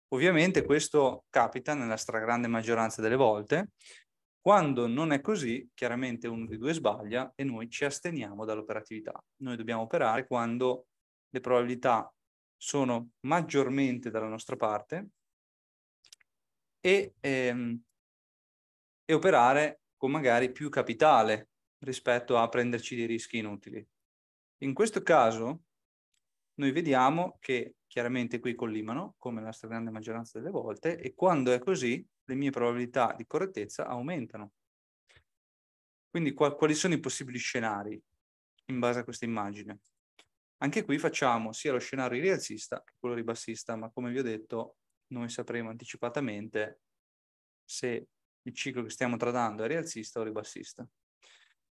Ovviamente questo capita nella stragrande maggioranza delle volte, quando non è così, chiaramente uno dei due sbaglia e noi ci asteniamo dall'operatività. Noi dobbiamo operare quando le probabilità sono maggiormente dalla nostra parte e, ehm, e operare con magari più capitale rispetto a prenderci dei rischi inutili. In questo caso, noi vediamo che chiaramente qui collimano, come la stragrande maggioranza delle volte, e quando è così le mie probabilità di correttezza aumentano. Quindi qual quali sono i possibili scenari in base a questa immagine? Anche qui facciamo sia lo scenario rialzista che quello ribassista, ma come vi ho detto, noi sapremo anticipatamente se il ciclo che stiamo tradando è rialzista o ribassista.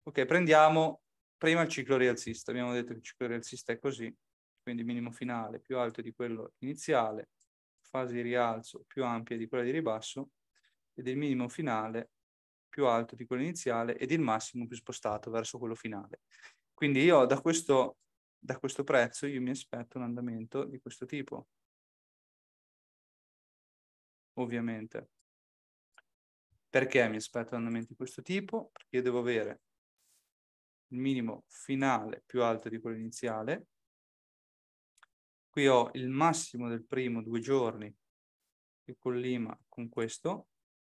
Ok, prendiamo prima il ciclo rialzista. Abbiamo detto che il ciclo rialzista è così, quindi minimo finale più alto di quello iniziale, fase di rialzo più ampia di quella di ribasso, ed il minimo finale più alto di quello iniziale ed il massimo più spostato verso quello finale. Quindi io da questo, da questo prezzo mi aspetto un andamento di questo tipo. Ovviamente. Perché mi aspetto un andamento di questo tipo? Perché io devo avere il minimo finale più alto di quello iniziale. Qui ho il massimo del primo due giorni che collima con questo.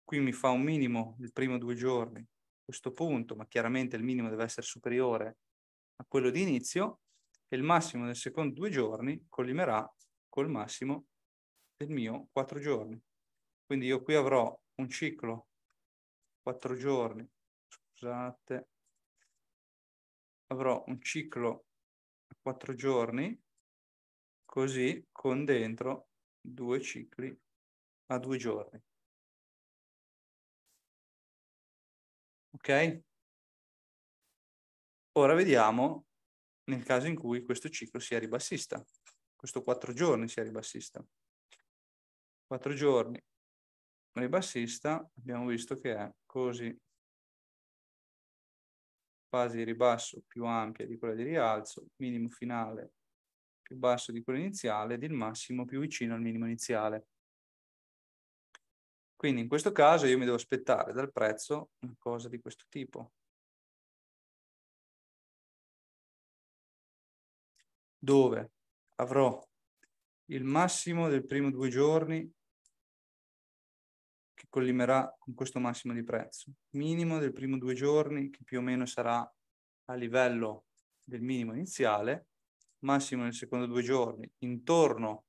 Qui mi fa un minimo del primo due giorni a questo punto, ma chiaramente il minimo deve essere superiore a quello di inizio e il massimo del secondo due giorni collimerà col massimo del mio quattro giorni. Quindi io qui avrò un ciclo quattro giorni, scusate, avrò un ciclo a quattro giorni, così con dentro due cicli a due giorni. Ok? Ora vediamo nel caso in cui questo ciclo sia ribassista, questo quattro giorni sia ribassista. Quattro giorni ribassista abbiamo visto che è così fase di ribasso più ampia di quella di rialzo, minimo finale più basso di quello iniziale ed il massimo più vicino al minimo iniziale. Quindi in questo caso io mi devo aspettare dal prezzo una cosa di questo tipo. Dove avrò il massimo del primo due giorni che collimerà con questo massimo di prezzo. Minimo del primo due giorni che più o meno sarà a livello del minimo iniziale, massimo nel secondo due giorni intorno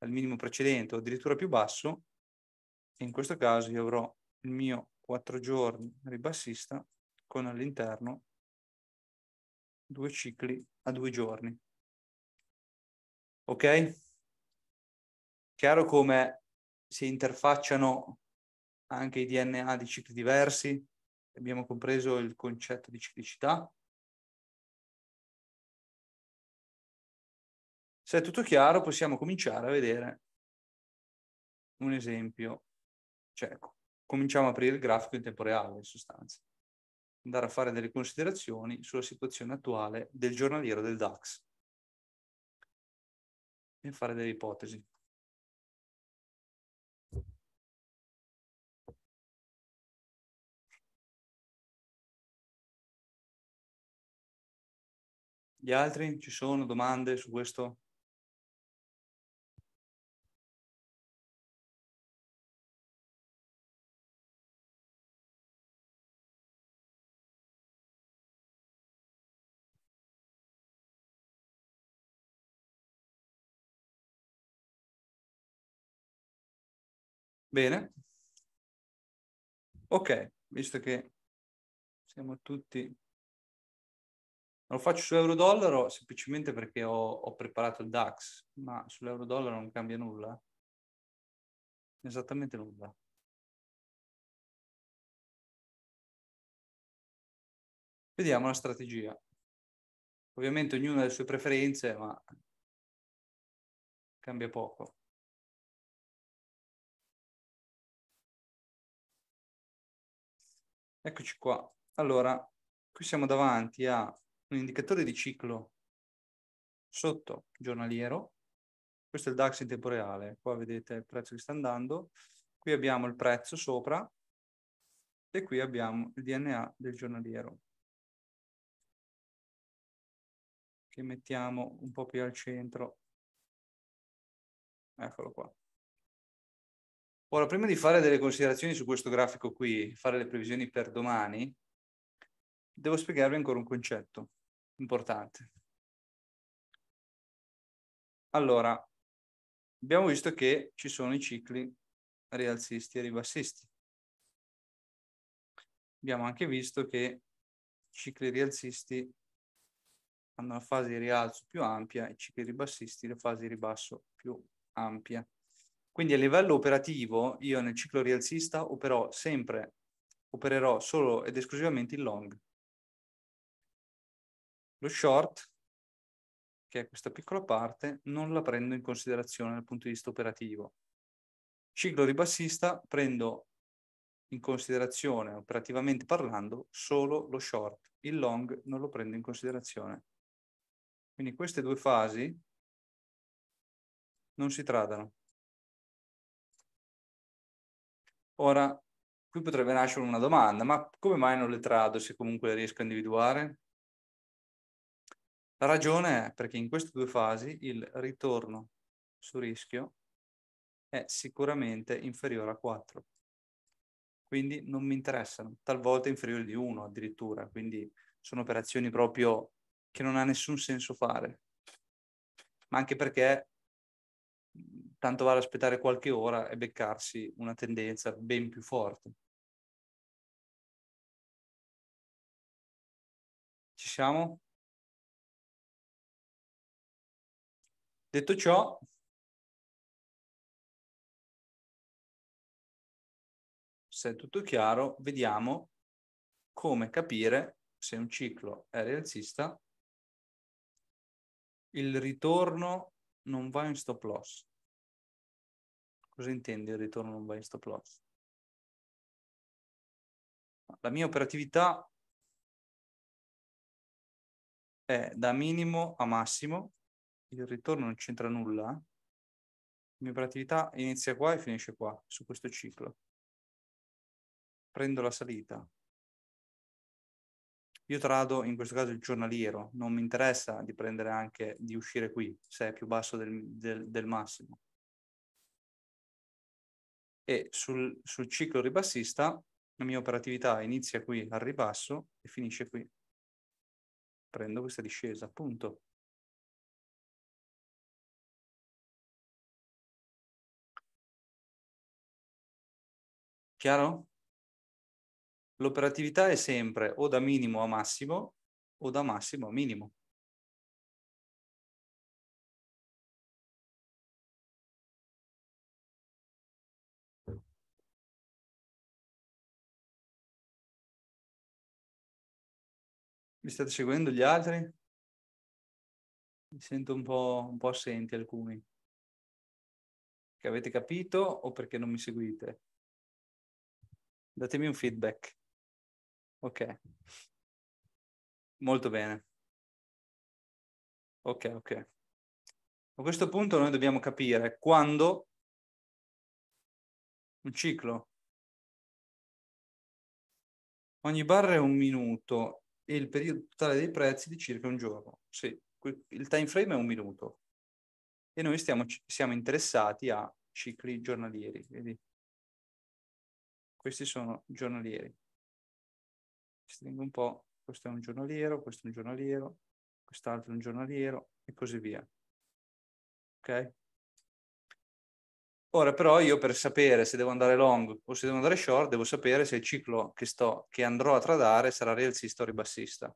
al minimo precedente o addirittura più basso, in questo caso io avrò il mio quattro giorni ribassista con all'interno due cicli a due giorni. Ok? Chiaro come si interfacciano anche i DNA di cicli diversi, abbiamo compreso il concetto di ciclicità. Se è tutto chiaro possiamo cominciare a vedere un esempio, cioè cominciamo a aprire il grafico in tempo reale in sostanza, andare a fare delle considerazioni sulla situazione attuale del giornaliero del DAX e fare delle ipotesi. Gli altri? Ci sono domande su questo? Bene. Ok, visto che siamo tutti lo faccio su euro-dollaro semplicemente perché ho, ho preparato il DAX, ma sull'euro-dollaro non cambia nulla. Esattamente nulla. Vediamo la strategia. Ovviamente ognuno ha le sue preferenze, ma cambia poco. Eccoci qua. Allora, qui siamo davanti a un indicatore di ciclo sotto giornaliero, questo è il DAX in tempo reale, qua vedete il prezzo che sta andando, qui abbiamo il prezzo sopra e qui abbiamo il DNA del giornaliero che mettiamo un po' più al centro. Eccolo qua. Ora, prima di fare delle considerazioni su questo grafico qui, fare le previsioni per domani, devo spiegarvi ancora un concetto importante. Allora, abbiamo visto che ci sono i cicli rialzisti e ribassisti. Abbiamo anche visto che i cicli rialzisti hanno una fase di rialzo più ampia e i cicli ribassisti la fase di ribasso più ampia. Quindi a livello operativo io nel ciclo rialzista operò sempre, opererò solo ed esclusivamente il long. Lo short, che è questa piccola parte, non la prendo in considerazione dal punto di vista operativo. Ciclo ribassista prendo in considerazione, operativamente parlando, solo lo short. Il long non lo prendo in considerazione. Quindi queste due fasi non si tradano. Ora, qui potrebbe nascere una domanda, ma come mai non le trado se comunque le riesco a individuare? La ragione è perché in queste due fasi il ritorno su rischio è sicuramente inferiore a 4. Quindi non mi interessano, talvolta inferiore di 1 addirittura, quindi sono operazioni proprio che non ha nessun senso fare. Ma anche perché tanto vale aspettare qualche ora e beccarsi una tendenza ben più forte. Ci siamo? Detto ciò, se è tutto chiaro, vediamo come capire se un ciclo è rialzista, il ritorno non va in stop loss. Cosa intendi il ritorno non in stop loss? La mia operatività è da minimo a massimo, il ritorno non c'entra nulla, la mia operatività inizia qua e finisce qua, su questo ciclo. Prendo la salita. Io trado in questo caso il giornaliero, non mi interessa di prendere anche, di uscire qui, se è più basso del, del, del massimo e sul, sul ciclo ribassista la mia operatività inizia qui al ribasso e finisce qui. Prendo questa discesa, appunto. Chiaro? L'operatività è sempre o da minimo a massimo o da massimo a minimo. Mi state seguendo gli altri? Mi sento un po', un po' assenti alcuni. Che avete capito o perché non mi seguite? Datemi un feedback. Ok. Molto bene. Ok, ok. A questo punto noi dobbiamo capire quando un ciclo ogni barra è un minuto e il periodo totale dei prezzi di circa un giorno. Sì, il time frame è un minuto e noi stiamo, siamo interessati a cicli giornalieri. Vedi? Questi sono giornalieri. Stringo un po', questo è un giornaliero, questo è un giornaliero, quest'altro è un giornaliero e così via. Ok? Ora però io per sapere se devo andare long o se devo andare short, devo sapere se il ciclo che, sto, che andrò a tradare sarà rialzista o ribassista.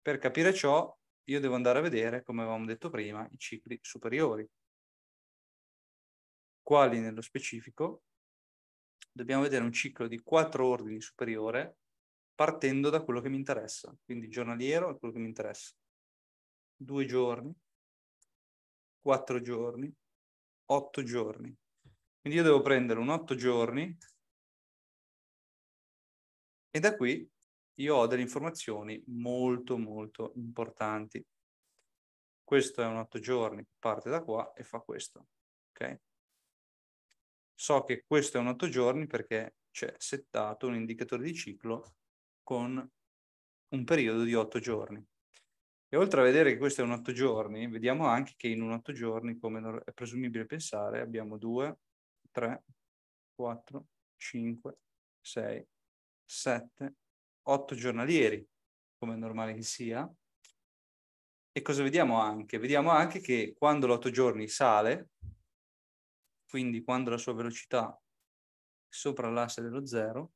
Per capire ciò, io devo andare a vedere, come avevamo detto prima, i cicli superiori. Quali nello specifico? Dobbiamo vedere un ciclo di quattro ordini superiore partendo da quello che mi interessa. Quindi giornaliero è quello che mi interessa. Due giorni, quattro giorni, otto giorni. Quindi io devo prendere un otto giorni e da qui io ho delle informazioni molto molto importanti. Questo è un otto giorni, parte da qua e fa questo. Ok? So che questo è un otto giorni perché c'è settato un indicatore di ciclo con un periodo di otto giorni. E oltre a vedere che questo è un otto giorni, vediamo anche che in un otto giorni, come è presumibile pensare, abbiamo 2, 3, 4, 5, 6, 7, 8 giornalieri, come è normale che sia. E cosa vediamo anche? Vediamo anche che quando l'8 giorni sale, quindi quando la sua velocità è sopra l'asse dello zero,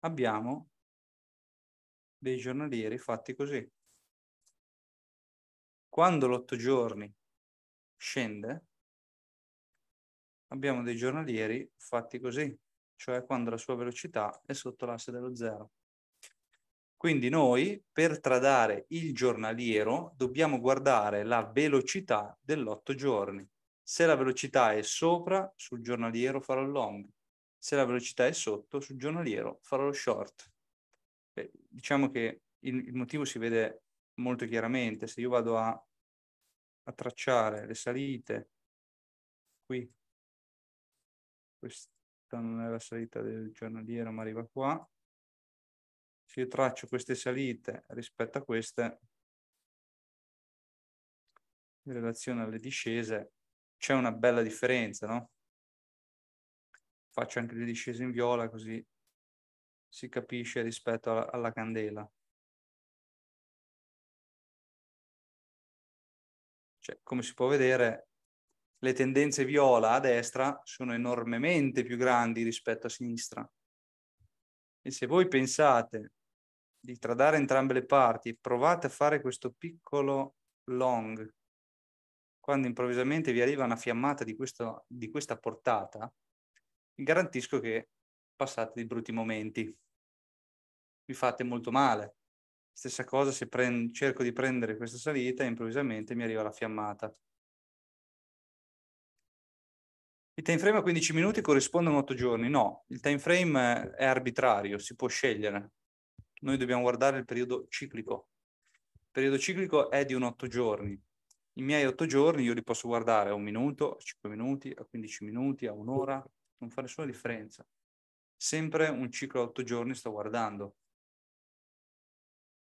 abbiamo dei giornalieri fatti così. Quando l'8 giorni scende, abbiamo dei giornalieri fatti così, cioè quando la sua velocità è sotto l'asse dello zero. Quindi noi per tradare il giornaliero dobbiamo guardare la velocità dell'otto giorni. Se la velocità è sopra, sul giornaliero farò il long. Se la velocità è sotto, sul giornaliero farò lo short. Beh, diciamo che il, il, motivo si vede molto chiaramente. Se io vado a, a tracciare le salite qui, questa non è la salita del giornaliero, ma arriva qua, se io traccio queste salite rispetto a queste, in relazione alle discese, c'è una bella differenza, no? Faccio anche le discese in viola così si capisce rispetto alla, alla candela. Cioè, come si può vedere, le tendenze viola a destra sono enormemente più grandi rispetto a sinistra. E se voi pensate di tradare entrambe le parti e provate a fare questo piccolo long, quando improvvisamente vi arriva una fiammata di, questo, di questa portata, vi garantisco che passate dei brutti momenti. Vi fate molto male. Stessa cosa se prend- cerco di prendere questa salita e improvvisamente mi arriva la fiammata. Il time frame a 15 minuti corrisponde a 8 giorni? No, il time frame è arbitrario, si può scegliere. Noi dobbiamo guardare il periodo ciclico. Il periodo ciclico è di un 8 giorni. I miei 8 giorni io li posso guardare a un minuto, a 5 minuti, a 15 minuti, a un'ora, non fa nessuna differenza. Sempre un ciclo a 8 giorni sto guardando.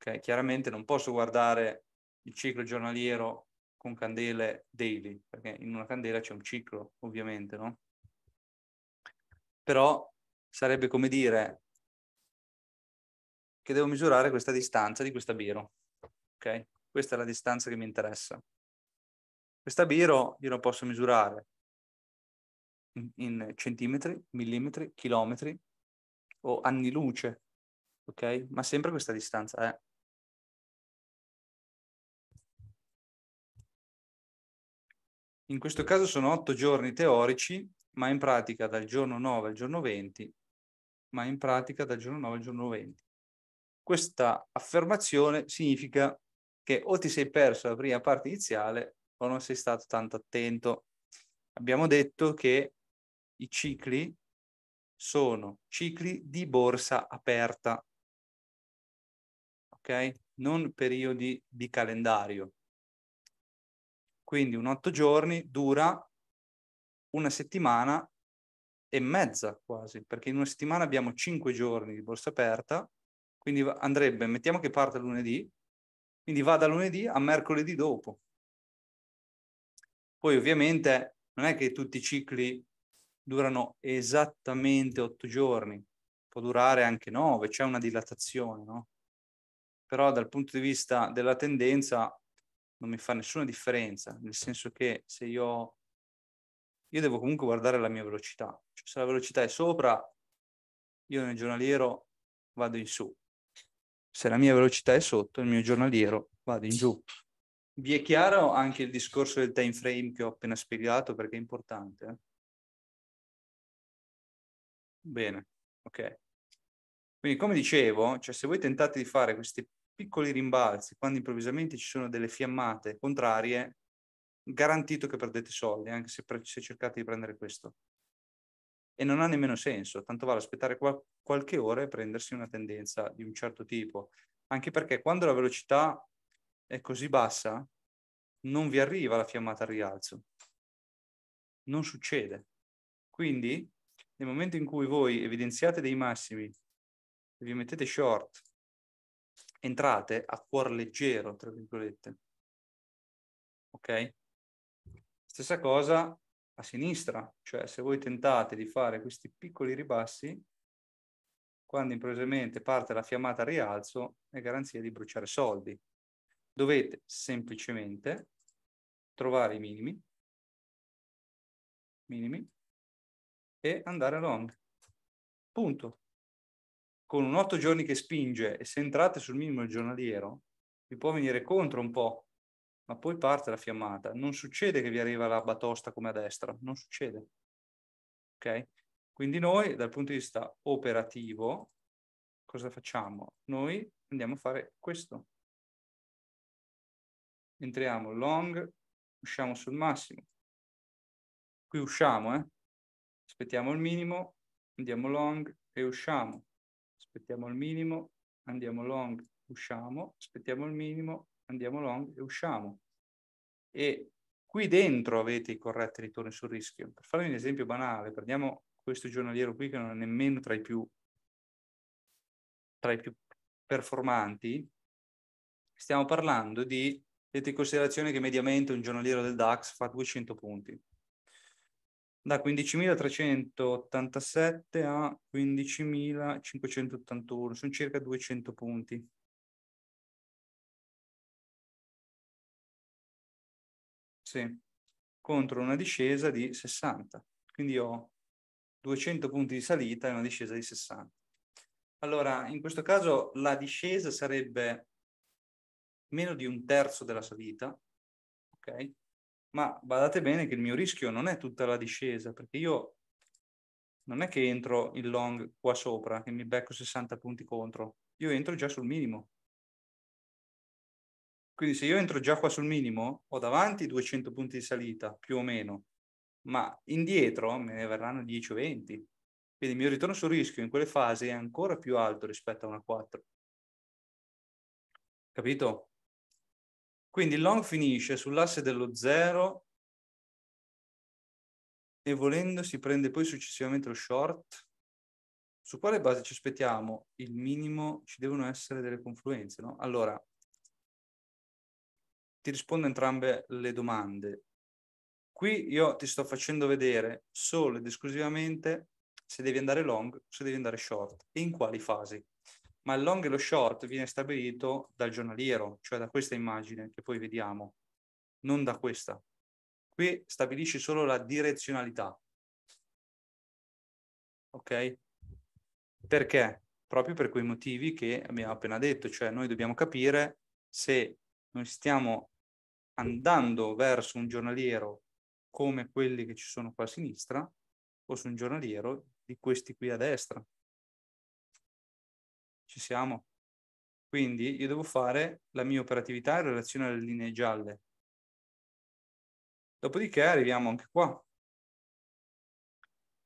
Okay? Chiaramente non posso guardare il ciclo giornaliero con candele daily, perché in una candela c'è un ciclo, ovviamente, no? Però sarebbe come dire che devo misurare questa distanza di questa biro, ok? Questa è la distanza che mi interessa. Questa biro io la posso misurare in, in centimetri, millimetri, chilometri o anni luce, ok? Ma sempre questa distanza è. Eh. In questo caso sono otto giorni teorici, ma in pratica dal giorno 9 al giorno 20, ma in pratica dal giorno 9 al giorno 20. Questa affermazione significa che o ti sei perso la prima parte iniziale o non sei stato tanto attento. Abbiamo detto che i cicli sono cicli di borsa aperta, ok? Non periodi di calendario. Quindi un otto giorni dura una settimana e mezza quasi, perché in una settimana abbiamo cinque giorni di borsa aperta, quindi andrebbe, mettiamo che parte lunedì, quindi va da lunedì a mercoledì dopo. Poi ovviamente non è che tutti i cicli durano esattamente otto giorni, può durare anche nove, c'è una dilatazione, no? Però dal punto di vista della tendenza non mi fa nessuna differenza, nel senso che se io, io devo comunque guardare la mia velocità, cioè se la velocità è sopra, io nel giornaliero vado in su, se la mia velocità è sotto, il mio giornaliero vado in giù. Vi è chiaro anche il discorso del time frame che ho appena spiegato perché è importante? Eh? Bene, ok. Quindi come dicevo, cioè se voi tentate di fare questi piccoli rimbalzi, quando improvvisamente ci sono delle fiammate contrarie, garantito che perdete soldi, anche se, pre- se cercate di prendere questo. E non ha nemmeno senso, tanto vale aspettare qual- qualche ora e prendersi una tendenza di un certo tipo, anche perché quando la velocità è così bassa, non vi arriva la fiammata al rialzo. Non succede. Quindi, nel momento in cui voi evidenziate dei massimi e vi mettete short entrate a cuor leggero, tra virgolette. Ok? Stessa cosa a sinistra, cioè se voi tentate di fare questi piccoli ribassi, quando improvvisamente parte la fiammata a rialzo, è garanzia di bruciare soldi. dovete semplicemente trovare i minimi, minimi e andare long. Punto. Con un 8 giorni che spinge e se entrate sul minimo giornaliero, vi può venire contro un po', ma poi parte la fiammata. Non succede che vi arriva la batosta come a destra, non succede. Ok? Quindi noi, dal punto di vista operativo, cosa facciamo? Noi andiamo a fare questo. Entriamo long, usciamo sul massimo. Qui usciamo, eh? Aspettiamo il minimo, andiamo long e usciamo. Aspettiamo il minimo, andiamo long, usciamo. Aspettiamo il minimo, andiamo long e usciamo. E qui dentro avete i corretti ritorni sul rischio. Per farvi un esempio banale, prendiamo questo giornaliero qui che non è nemmeno tra i più, tra i più performanti, stiamo parlando di, avete in considerazione che mediamente un giornaliero del DAX fa 200 punti. Da 15.387 a 15.581, sono circa 200 punti. Sì, contro una discesa di 60. Quindi ho 200 punti di salita e una discesa di 60. Allora, in questo caso la discesa sarebbe meno di un terzo della salita, ok? Ma badate bene che il mio rischio non è tutta la discesa, perché io non è che entro in long qua sopra, che mi becco 60 punti contro, io entro già sul minimo. Quindi se io entro già qua sul minimo, ho davanti 200 punti di salita, più o meno, ma indietro me ne verranno 10 o 20. Quindi il mio ritorno sul rischio in quelle fasi è ancora più alto rispetto a una 4. Capito? Quindi il long finisce sull'asse dello 0 e volendo si prende poi successivamente lo short. Su quale base ci aspettiamo? Il minimo, ci devono essere delle confluenze, no? Allora, ti rispondo a entrambe le domande. Qui io ti sto facendo vedere solo ed esclusivamente se devi andare long se devi andare short e in quali fasi. Ma il long e lo short viene stabilito dal giornaliero, cioè da questa immagine che poi vediamo, non da questa. Qui stabilisci solo la direzionalità. Ok? Perché? Proprio per quei motivi che abbiamo appena detto, cioè noi dobbiamo capire se noi stiamo andando verso un giornaliero come quelli che ci sono qua a sinistra o su un giornaliero di questi qui a destra. Ci siamo? Quindi io devo fare la mia operatività in relazione alle linee gialle. Dopodiché arriviamo anche qua.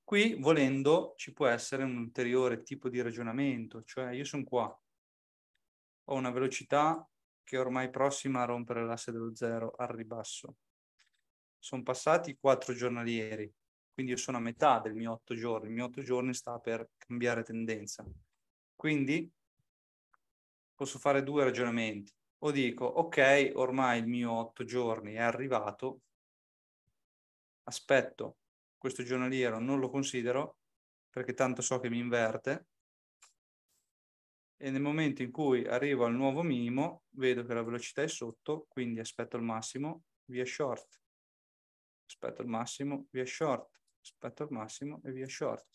Qui, volendo, ci può essere un ulteriore tipo di ragionamento, cioè io sono qua, ho una velocità che è ormai prossima a rompere l'asse dello zero al ribasso sono passati quattro giornalieri, quindi io sono a metà del mio otto giorni, il mio otto giorni sta per cambiare tendenza. Quindi posso fare due ragionamenti. O dico, ok, ormai il mio otto giorni è arrivato, aspetto questo giornaliero, non lo considero, perché tanto so che mi inverte, e nel momento in cui arrivo al nuovo minimo, vedo che la velocità è sotto, quindi aspetto il massimo, via short aspetto al massimo, via short, aspetto al massimo e via short.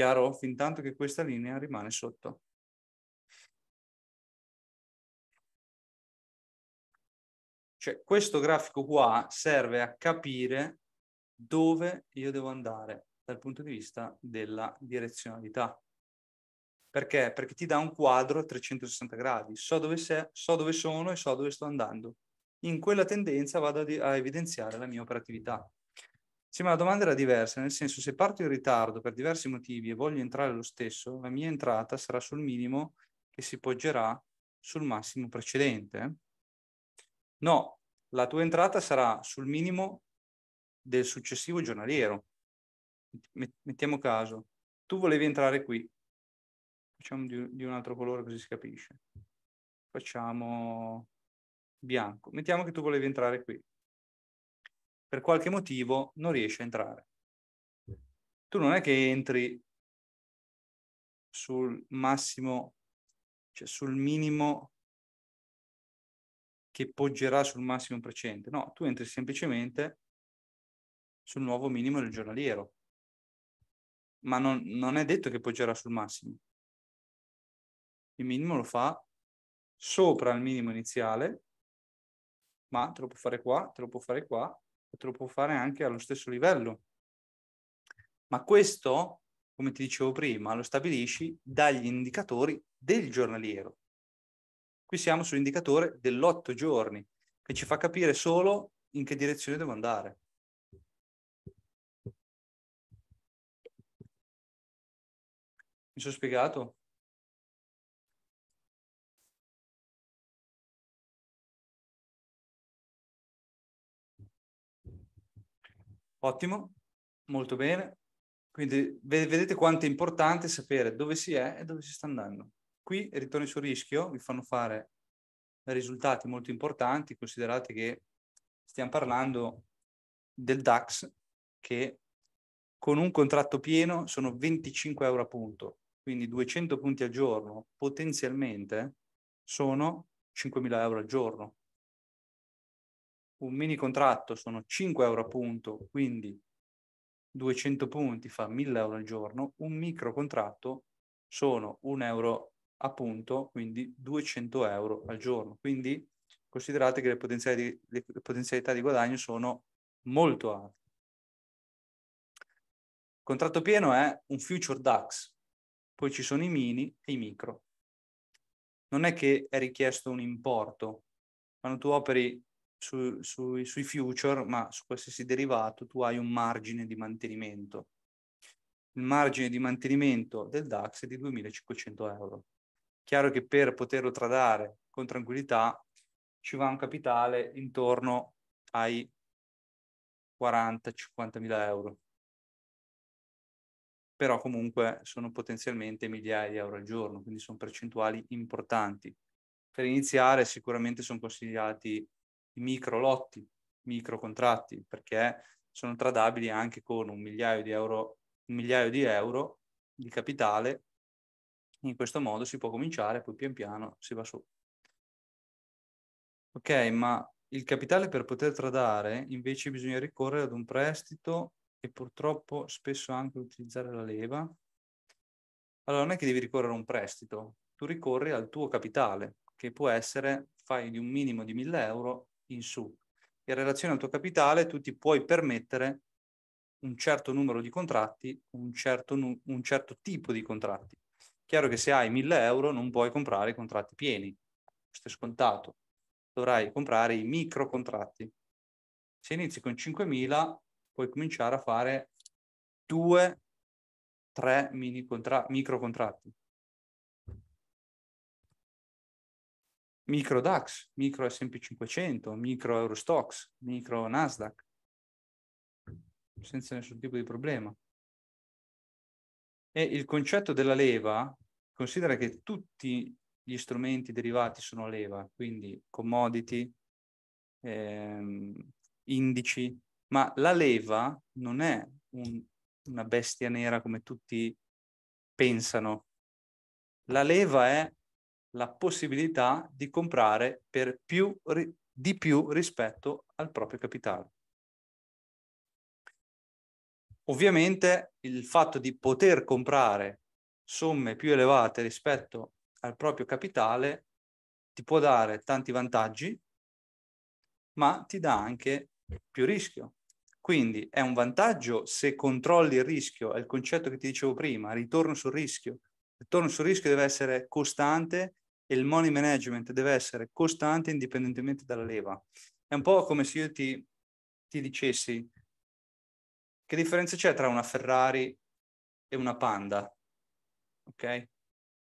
Chiaro? Fin tanto che questa linea rimane sotto. Cioè, questo grafico qua serve a capire dove io devo andare dal punto di vista della direzionalità. Perché? Perché ti dà un quadro a 360 gradi. So dove, sei, so dove sono e so dove sto andando in quella tendenza vado a, evidenziare la mia operatività. Sì, ma la domanda era diversa, nel senso se parto in ritardo per diversi motivi e voglio entrare lo stesso, la mia entrata sarà sul minimo che si poggerà sul massimo precedente. No, la tua entrata sarà sul minimo del successivo giornaliero. Mettiamo caso, tu volevi entrare qui, facciamo di, di un altro colore così si capisce. Facciamo bianco. Mettiamo che tu volevi entrare qui. Per qualche motivo non riesci a entrare. Tu non è che entri sul massimo, cioè sul minimo che poggerà sul massimo precedente. No, tu entri semplicemente sul nuovo minimo del giornaliero. Ma non, non è detto che poggerà sul massimo. Il minimo lo fa sopra il minimo iniziale, ma te lo può fare qua, te lo può fare qua, te lo può fare anche allo stesso livello. Ma questo, come ti dicevo prima, lo stabilisci dagli indicatori del giornaliero. Qui siamo sull'indicatore dell'otto giorni, che ci fa capire solo in che direzione devo andare. Mi sono spiegato? Ottimo, molto bene. Quindi vedete quanto è importante sapere dove si è e dove si sta andando. Qui ritorni sul rischio, vi fanno fare risultati molto importanti, considerate che stiamo parlando del DAX che con un contratto pieno sono 25 euro a punto, quindi 200 punti al giorno potenzialmente sono 5.000 euro al giorno un mini contratto sono 5 euro a punto, quindi 200 punti fa 1000 euro al giorno, un micro contratto sono 1 euro a punto, quindi 200 euro al giorno. Quindi considerate che le potenzialità di, le potenzialità di guadagno sono molto alte. Il contratto pieno è un future DAX, poi ci sono i mini e i micro. Non è che è richiesto un importo. Quando tu operi su, su, sui future, ma su qualsiasi derivato tu hai un margine di mantenimento. Il margine di mantenimento del DAX è di 2500 euro. Chiaro che per poterlo tradare con tranquillità ci va un capitale intorno ai 40-50 mila euro. Però comunque sono potenzialmente migliaia di euro al giorno, quindi sono percentuali importanti. Per iniziare sicuramente sono consigliati micro lotti, micro contratti, perché sono tradabili anche con un migliaio di euro, un migliaio di euro di capitale. In questo modo si può cominciare, poi pian piano si va su. Ok, ma il capitale per poter tradare invece bisogna ricorrere ad un prestito e purtroppo spesso anche utilizzare la leva. Allora non è che devi ricorrere a un prestito, tu ricorri al tuo capitale, che può essere, fai di un minimo di 1000 euro in su. In relazione al tuo capitale tu ti puoi permettere un certo numero di contratti, un certo, un certo tipo di contratti. Chiaro che se hai 1000 euro non puoi comprare contratti pieni, questo è scontato. Dovrai comprare i micro contratti. Se inizi con 5000 puoi cominciare a fare due, tre mini contra- micro contratti. Micro DAX, micro S&P 500, micro Eurostox, micro Nasdaq, senza nessun tipo di problema. E il concetto della leva considera che tutti gli strumenti derivati sono leva, quindi commodity, ehm, indici, ma la leva non è un, una bestia nera come tutti pensano. La leva è la possibilità di comprare per più, di più rispetto al proprio capitale. Ovviamente il fatto di poter comprare somme più elevate rispetto al proprio capitale ti può dare tanti vantaggi, ma ti dà anche più rischio. Quindi è un vantaggio se controlli il rischio, è il concetto che ti dicevo prima, ritorno sul rischio. Il ritorno sul rischio deve essere costante e il money management deve essere costante indipendentemente dalla leva. È un po' come se io ti, ti dicessi che differenza c'è tra una Ferrari e una Panda, ok?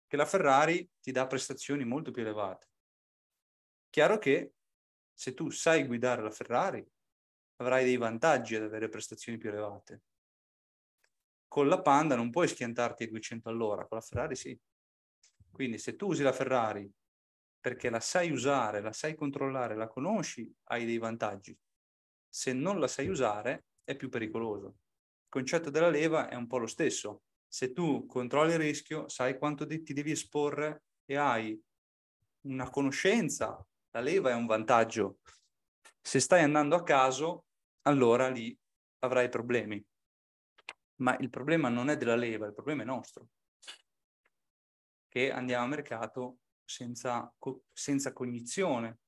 Che la Ferrari ti dà prestazioni molto più elevate. Chiaro che se tu sai guidare la Ferrari, avrai dei vantaggi ad avere prestazioni più elevate. Con la Panda non puoi schiantarti a 200 all'ora, con la Ferrari sì. Quindi se tu usi la Ferrari perché la sai usare, la sai controllare, la conosci, hai dei vantaggi. Se non la sai usare, è più pericoloso. Il concetto della leva è un po' lo stesso. Se tu controlli il rischio, sai quanto ti devi esporre e hai una conoscenza la leva è un vantaggio. Se stai andando a caso, allora lì avrai problemi. Ma il problema non è della leva, il problema è nostro. Che andiamo a mercato senza, senza cognizione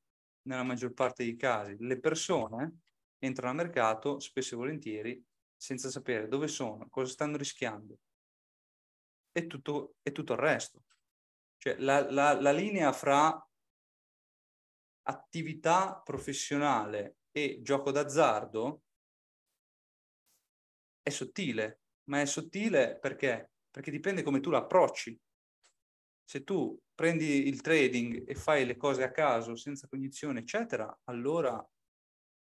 nella maggior parte dei casi. Le persone entrano a mercato spesso e volentieri senza sapere dove sono, cosa stanno rischiando e tutto, e tutto il resto. Cioè la, la, la linea fra attività professionale e gioco d'azzardo è sottile, ma è sottile perché? Perché dipende come tu l'approcci. Se tu prendi il trading e fai le cose a caso, senza cognizione, eccetera, allora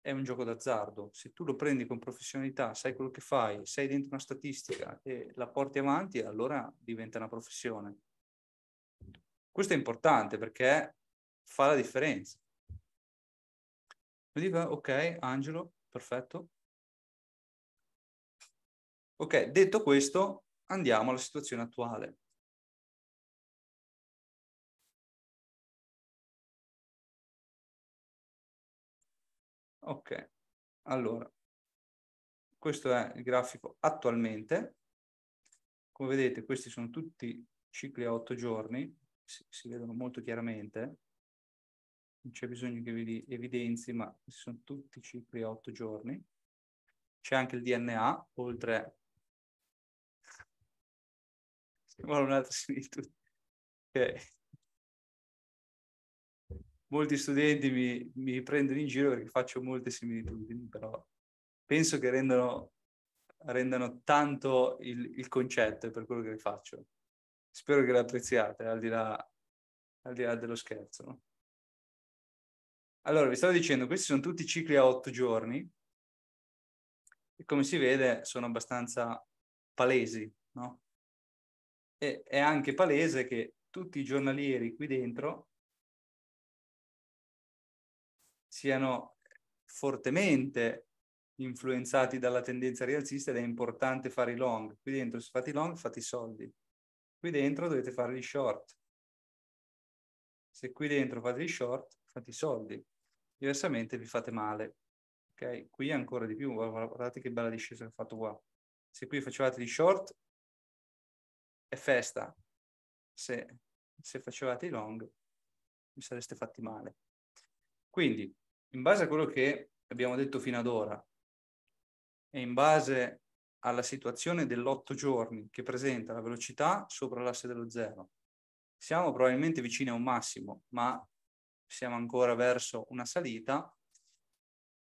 è un gioco d'azzardo. Se tu lo prendi con professionalità, sai quello che fai, sei dentro una statistica e la porti avanti, allora diventa una professione. Questo è importante perché fa la differenza. Mi dico, ok, Angelo, perfetto. Ok, detto questo, andiamo alla situazione attuale. Ok, allora, questo è il grafico attualmente. Come vedete, questi sono tutti cicli a otto giorni, si, si vedono molto chiaramente. Non c'è bisogno che vi evidenzi, ma sono tutti cicli a otto giorni. C'è anche il DNA, oltre (laughs) vuole un'altra similitudine. Ok. Molti studenti mi, mi, prendono in giro perché faccio molte similitudini, però penso che rendano, rendano tanto il, il concetto per quello che faccio. Spero che l'apprezziate, al di là, al di là dello scherzo. No? Allora, vi stavo dicendo, questi sono tutti cicli a otto giorni e come si vede sono abbastanza palesi, no? E è anche palese che tutti i giornalieri qui dentro siano fortemente influenzati dalla tendenza rialzista ed è importante fare i long. Qui dentro se fate i long fate i soldi. Qui dentro dovete fare gli short. Se qui dentro fate gli short fate i soldi. Diversamente vi fate male. Ok? Qui ancora di più, guardate che bella discesa che ho fatto qua. Se qui facevate gli short è festa. Se, se facevate i long, vi sareste fatti male. Quindi, in base a quello che abbiamo detto fino ad ora e in base alla situazione dell'otto giorni che presenta la velocità sopra l'asse dello zero, siamo probabilmente vicini a un massimo, ma siamo ancora verso una salita.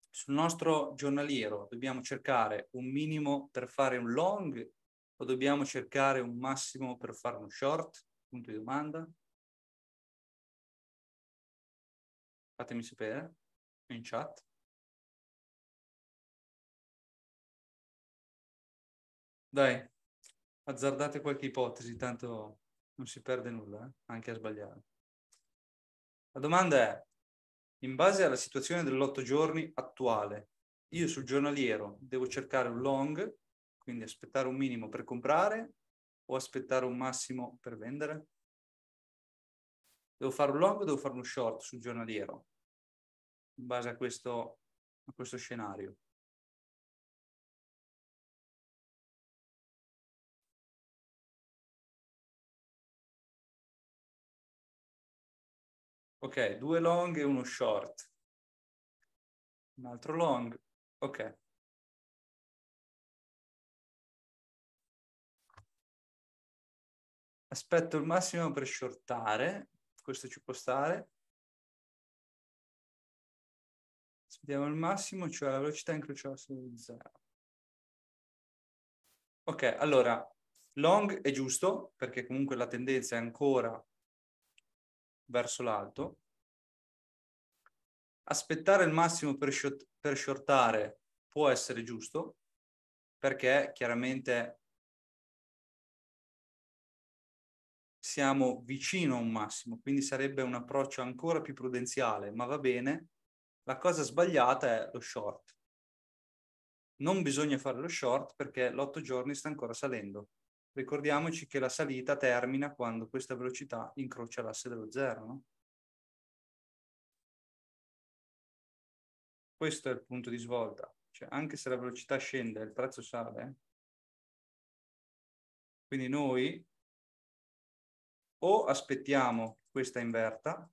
Sul nostro giornaliero dobbiamo cercare un minimo per fare un long o dobbiamo cercare un massimo per fare uno short? Punto di domanda. Fatemi sapere in chat. Dai, azzardate qualche ipotesi, tanto non si perde nulla, eh? anche a sbagliare. La domanda è, in base alla situazione dell'otto giorni attuale, io sul giornaliero devo cercare un long quindi aspettare un minimo per comprare o aspettare un massimo per vendere? Devo fare un long o devo fare uno short sul giornaliero? In base a questo, a questo scenario. Ok, due long e uno short. Un altro long. Ok. aspetto il massimo per shortare, questo ci può stare. Aspettiamo il massimo, cioè la velocità incrociata su zero. Ok, allora, long è giusto, perché comunque la tendenza è ancora verso l'alto. Aspettare il massimo per, short, per shortare può essere giusto, perché chiaramente siamo vicino a un massimo, quindi sarebbe un approccio ancora più prudenziale, ma va bene. La cosa sbagliata è lo short. Non bisogna fare lo short perché l'otto giorni sta ancora salendo. Ricordiamoci che la salita termina quando questa velocità incrocia l'asse dello zero, no? questo è il punto di svolta. Cioè, anche se la velocità scende il prezzo sale, quindi noi o aspettiamo che questa inverta,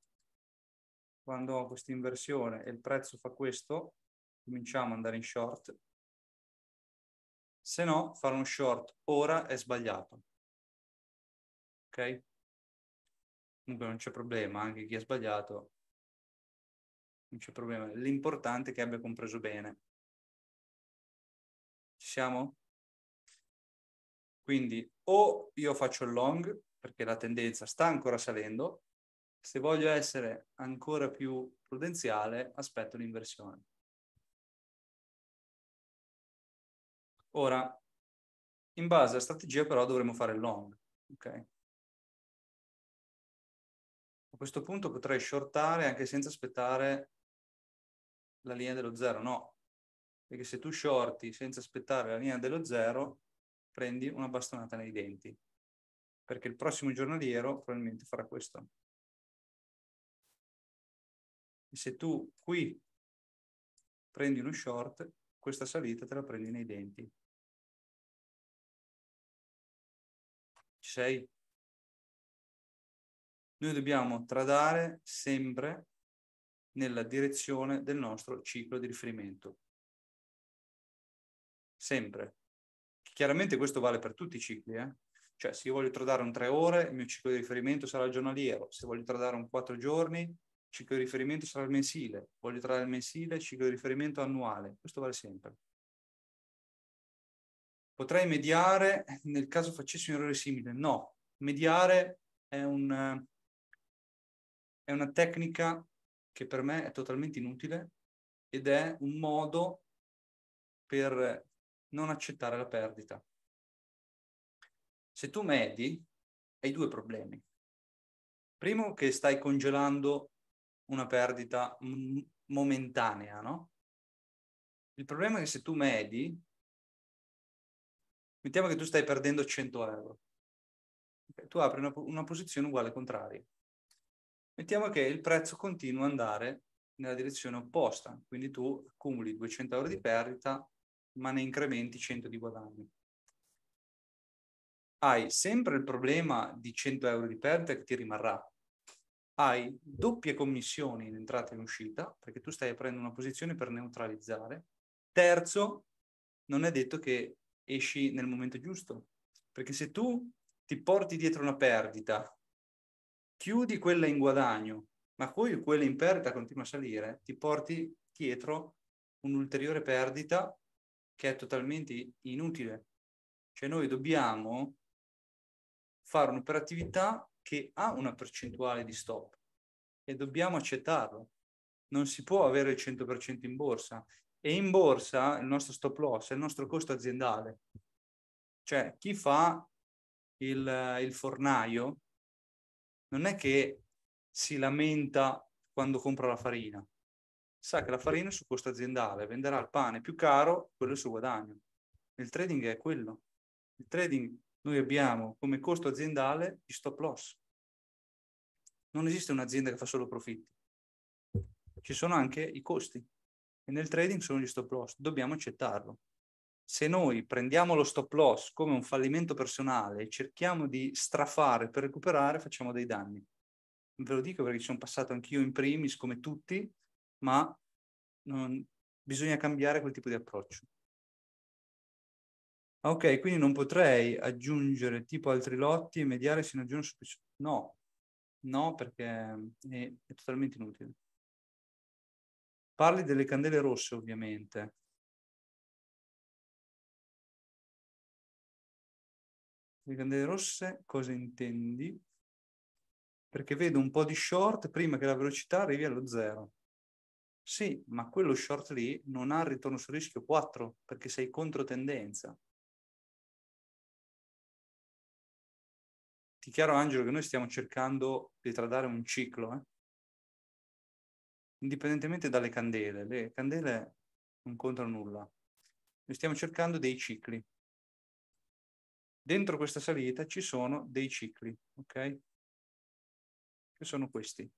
quando ho questa inversione e il prezzo fa questo, cominciamo ad andare in short, se no fare uno short ora è sbagliato. Ok? Comunque non c'è problema, anche chi ha sbagliato non c'è problema. L'importante è che abbia compreso bene. Ci siamo? Quindi o io faccio il long perché la tendenza sta ancora salendo, se voglio essere ancora più prudenziale aspetto l'inversione. Ora, in base alla strategia però dovremo fare il long, ok? A questo punto potrei shortare anche senza aspettare la linea dello zero, no, perché se tu shorti senza aspettare la linea dello zero, prendi una bastonata nei denti, perché il prossimo giornaliero probabilmente farà questo. E se tu qui prendi uno short, questa salita te la prendi nei denti. Ci sei? Noi dobbiamo tradare sempre nella direzione del nostro ciclo di riferimento. Sempre. Chiaramente questo vale per tutti i cicli, eh? Cioè, se io voglio tradare un tre ore, il mio ciclo di riferimento sarà giornaliero. Se voglio tradare un quattro giorni, il ciclo di riferimento sarà il mensile. Voglio tradare il mensile, il ciclo di riferimento annuale. Questo vale sempre. Potrei mediare nel caso facessi un errore simile? No. Mediare è, un, è una tecnica che per me è totalmente inutile ed è un modo per non accettare la perdita. Se tu medi, hai due problemi. Primo che stai congelando una perdita momentanea, no? Il problema è che se tu medi, mettiamo che tu stai perdendo 100 euro. Tu apri una, una posizione uguale contraria. Mettiamo che il prezzo continua ad andare nella direzione opposta, quindi tu accumuli 200 euro di perdita, ma ne incrementi 100 di guadagno. Hai sempre il problema di 100 euro di perdita che ti rimarrà. Hai doppie commissioni in entrata e in uscita, perché tu stai aprendo una posizione per neutralizzare. Terzo, non è detto che esci nel momento giusto, perché se tu ti porti dietro una perdita chiudi quella in guadagno, ma poi quella in perdita continua a salire, ti porti dietro un'ulteriore perdita che è totalmente inutile. Cioè noi dobbiamo fare un'operatività che ha una percentuale di stop e dobbiamo accettarlo. Non si può avere il 100% in borsa e in borsa il nostro stop loss è il nostro costo aziendale. Cioè chi fa il, il fornaio non è che si lamenta quando compra la farina, sa che la farina è su costo aziendale, venderà il pane più caro, quello è il suo guadagno. Il trading è quello. Il trading noi abbiamo come costo aziendale il stop loss. Non esiste un'azienda che fa solo profitti. Ci sono anche i costi e nel trading sono gli stop loss. Dobbiamo accettarlo se noi prendiamo lo stop loss come un fallimento personale e cerchiamo di strafare per recuperare, facciamo dei danni. Ve lo dico perché ci sono passato anch'io in primis come tutti, ma non, bisogna cambiare quel tipo di approccio. Ok, quindi non potrei aggiungere tipo altri lotti e mediare sino a giorno successivo. No, no, perché è, è totalmente inutile. Parli delle candele rosse, ovviamente. Le candele rosse cosa intendi? Perché vedo un po' di short prima che la velocità arrivi allo zero. Sì, ma quello short lì non ha ritorno sul rischio 4 perché sei contro tendenza. Ti chiaro Angelo che noi stiamo cercando di tradare un ciclo, eh? indipendentemente dalle candele. Le candele non contano nulla. Noi stiamo cercando dei cicli. Dentro questa salita ci sono dei cicli, ok? Che sono questi.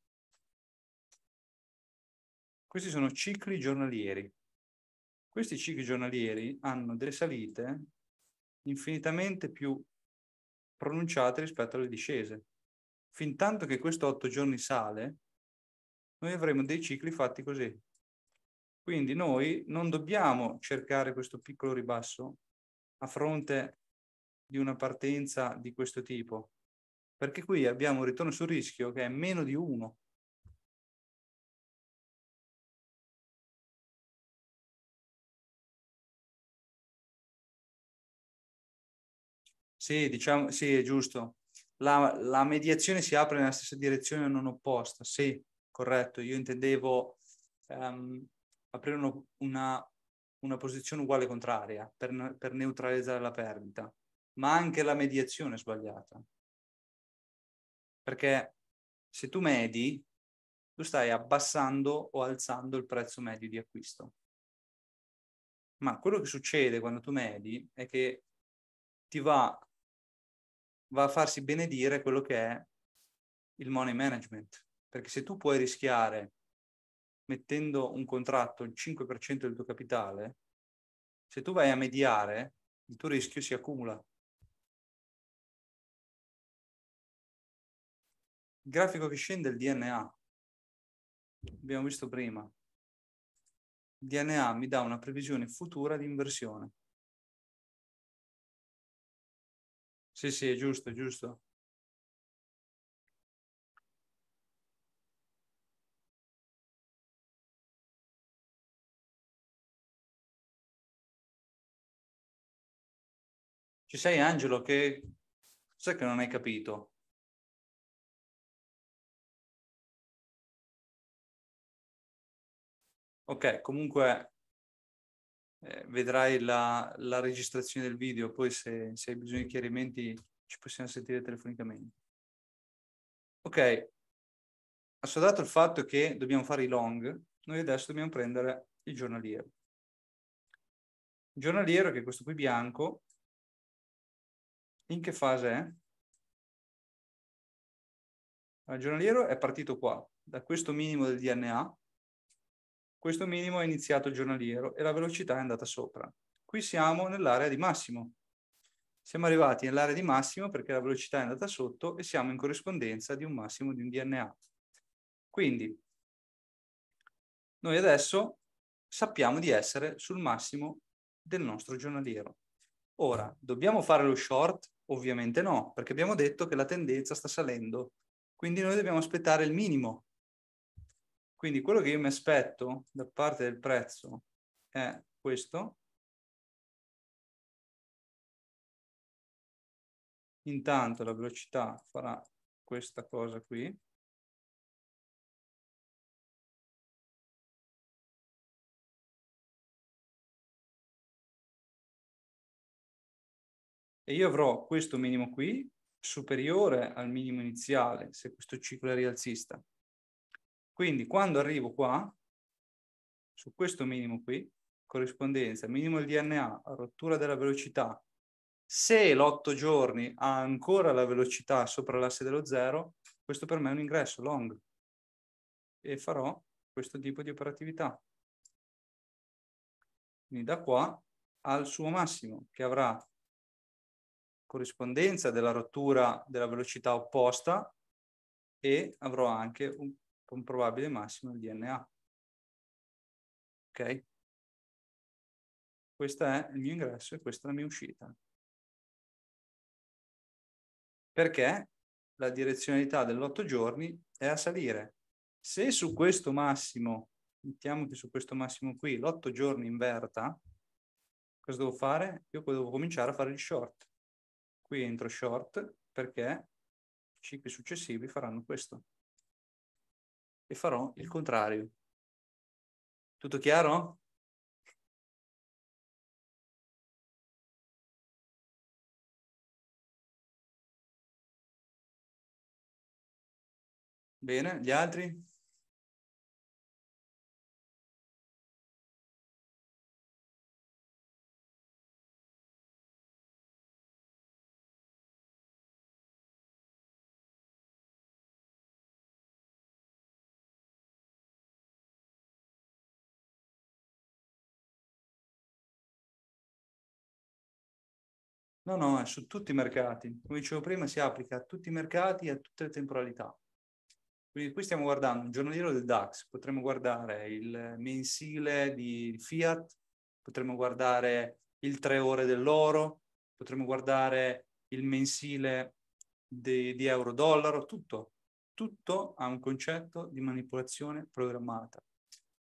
Questi sono cicli giornalieri. Questi cicli giornalieri hanno delle salite infinitamente più pronunciate rispetto alle discese. Fin tanto che questo otto giorni sale, noi avremo dei cicli fatti così. Quindi noi non dobbiamo cercare questo piccolo ribasso a fronte di una partenza di questo tipo, perché qui abbiamo un ritorno sul rischio che è meno di 1. Sì, diciamo, sì, è giusto. La, la mediazione si apre nella stessa direzione non opposta. Sì, corretto. Io intendevo um, aprire uno, una, una posizione uguale contraria per, per neutralizzare la perdita, ma anche la mediazione è sbagliata. Perché se tu medi, tu stai abbassando o alzando il prezzo medio di acquisto. Ma quello che succede quando tu medi è che ti va, va a farsi benedire quello che è il money management. Perché se tu puoi rischiare mettendo un contratto il 5% del tuo capitale, se tu vai a mediare, il tuo rischio si accumula. Il grafico che scende è il DNA. Abbiamo visto prima. Il DNA mi dà una previsione futura di inversione. Sì, sì, è giusto, è giusto. Ci sei Angelo che... Sai che non hai capito? Ok, comunque eh, vedrai la, la, registrazione del video, poi se, se hai bisogno di chiarimenti ci possiamo sentire telefonicamente. Ok, assodato il fatto che dobbiamo fare i long, noi adesso dobbiamo prendere il giornaliero. Il giornaliero, che è questo qui bianco, in che fase è? Il giornaliero è partito qua, da questo minimo del DNA, questo minimo è iniziato giornaliero e la velocità è andata sopra. Qui siamo nell'area di massimo. Siamo arrivati nell'area di massimo perché la velocità è andata sotto e siamo in corrispondenza di un massimo di un DNA. Quindi, noi adesso sappiamo di essere sul massimo del nostro giornaliero. Ora, dobbiamo fare lo short? Ovviamente no, perché abbiamo detto che la tendenza sta salendo. Quindi noi dobbiamo aspettare il minimo. Quindi quello che io mi aspetto da parte del prezzo è questo. Intanto la velocità farà questa cosa qui. e io avrò questo minimo qui superiore al minimo iniziale se questo ciclo è rialzista. Quindi quando arrivo qua, su questo minimo qui, corrispondenza, minimo del DNA, rottura della velocità, se l'otto giorni ha ancora la velocità sopra l'asse dello zero, questo per me è un ingresso long e farò questo tipo di operatività. Quindi da qua al suo massimo, che avrà corrispondenza della rottura della velocità opposta e avrò anche un, un probabile massimo del DNA. Ok? Questo è il mio ingresso e questa è la mia uscita. Perché la direzionalità dell'otto giorni è a salire. Se su questo massimo, mettiamo che su questo massimo qui, l'otto giorni inverta, cosa devo fare? Io devo cominciare a fare il short. Qui entro short perché i cicli successivi faranno questo. E farò il contrario. Tutto chiaro? Bene, gli altri? No, no, è su tutti i mercati. Come dicevo prima, si applica a tutti i mercati e a tutte le temporalità. Quindi qui stiamo guardando il giornaliero del DAX, potremmo guardare il mensile di Fiat, potremmo guardare il tre ore dell'oro, potremmo guardare il mensile di, di euro-dollaro, tutto. Tutto ha un concetto di manipolazione programmata.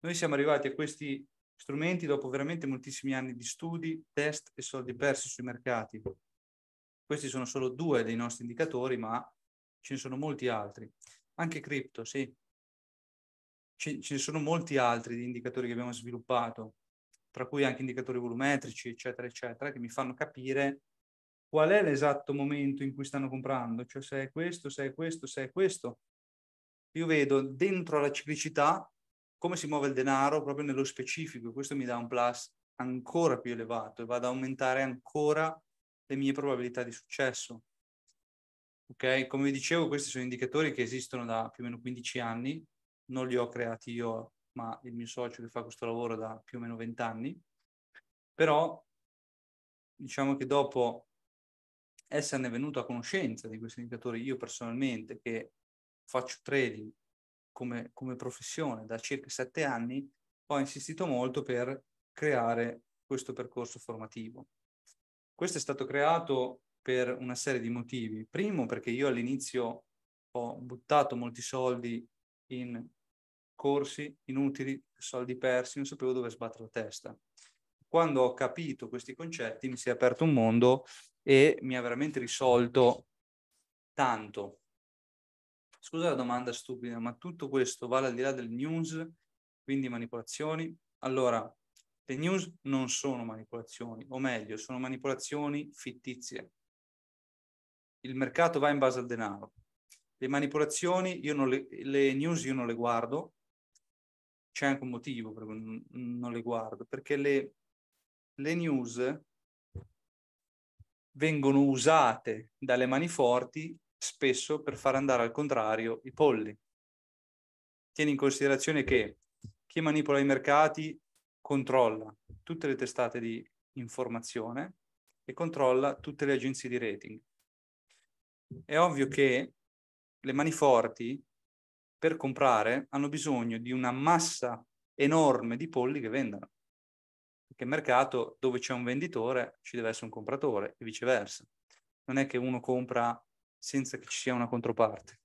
Noi siamo arrivati a questi strumenti dopo veramente moltissimi anni di studi, test e soldi persi sui mercati. Questi sono solo due dei nostri indicatori, ma ce ne sono molti altri. Anche cripto, sì. Ce, ce ne sono molti altri di indicatori che abbiamo sviluppato, tra cui anche indicatori volumetrici, eccetera, eccetera, che mi fanno capire qual è l'esatto momento in cui stanno comprando, cioè se è questo, se è questo, se è questo. Io vedo dentro la ciclicità come si muove il denaro proprio nello specifico. Questo mi dà un plus ancora più elevato e va ad aumentare ancora le mie probabilità di successo. Ok, come vi dicevo, questi sono indicatori che esistono da più o meno 15 anni, non li ho creati io, ma il mio socio che fa questo lavoro da più o meno 20 anni. Però diciamo che dopo esserne venuto a conoscenza di questi indicatori, io personalmente che faccio trading come, come professione da circa sette anni, ho insistito molto per creare questo percorso formativo. Questo è stato creato per una serie di motivi. Primo, perché io all'inizio ho buttato molti soldi in corsi inutili, soldi persi, non sapevo dove sbattere la testa. Quando ho capito questi concetti mi si è aperto un mondo e mi ha veramente risolto tanto Scusa la domanda stupida, ma tutto questo vale al di là del news, quindi manipolazioni? Allora, le news non sono manipolazioni, o meglio, sono manipolazioni fittizie. Il mercato va in base al denaro. Le manipolazioni, io non le, le news io non le guardo, c'è anche un motivo per cui non le guardo, perché le, le news vengono usate dalle mani forti spesso per far andare al contrario i polli. Tieni in considerazione che chi manipola i mercati controlla tutte le testate di informazione e controlla tutte le agenzie di rating. È ovvio che le mani forti per comprare hanno bisogno di una massa enorme di polli che vendano. Perché il mercato dove c'è un venditore ci deve essere un compratore e viceversa. Non è che uno compra senza che ci sia una controparte.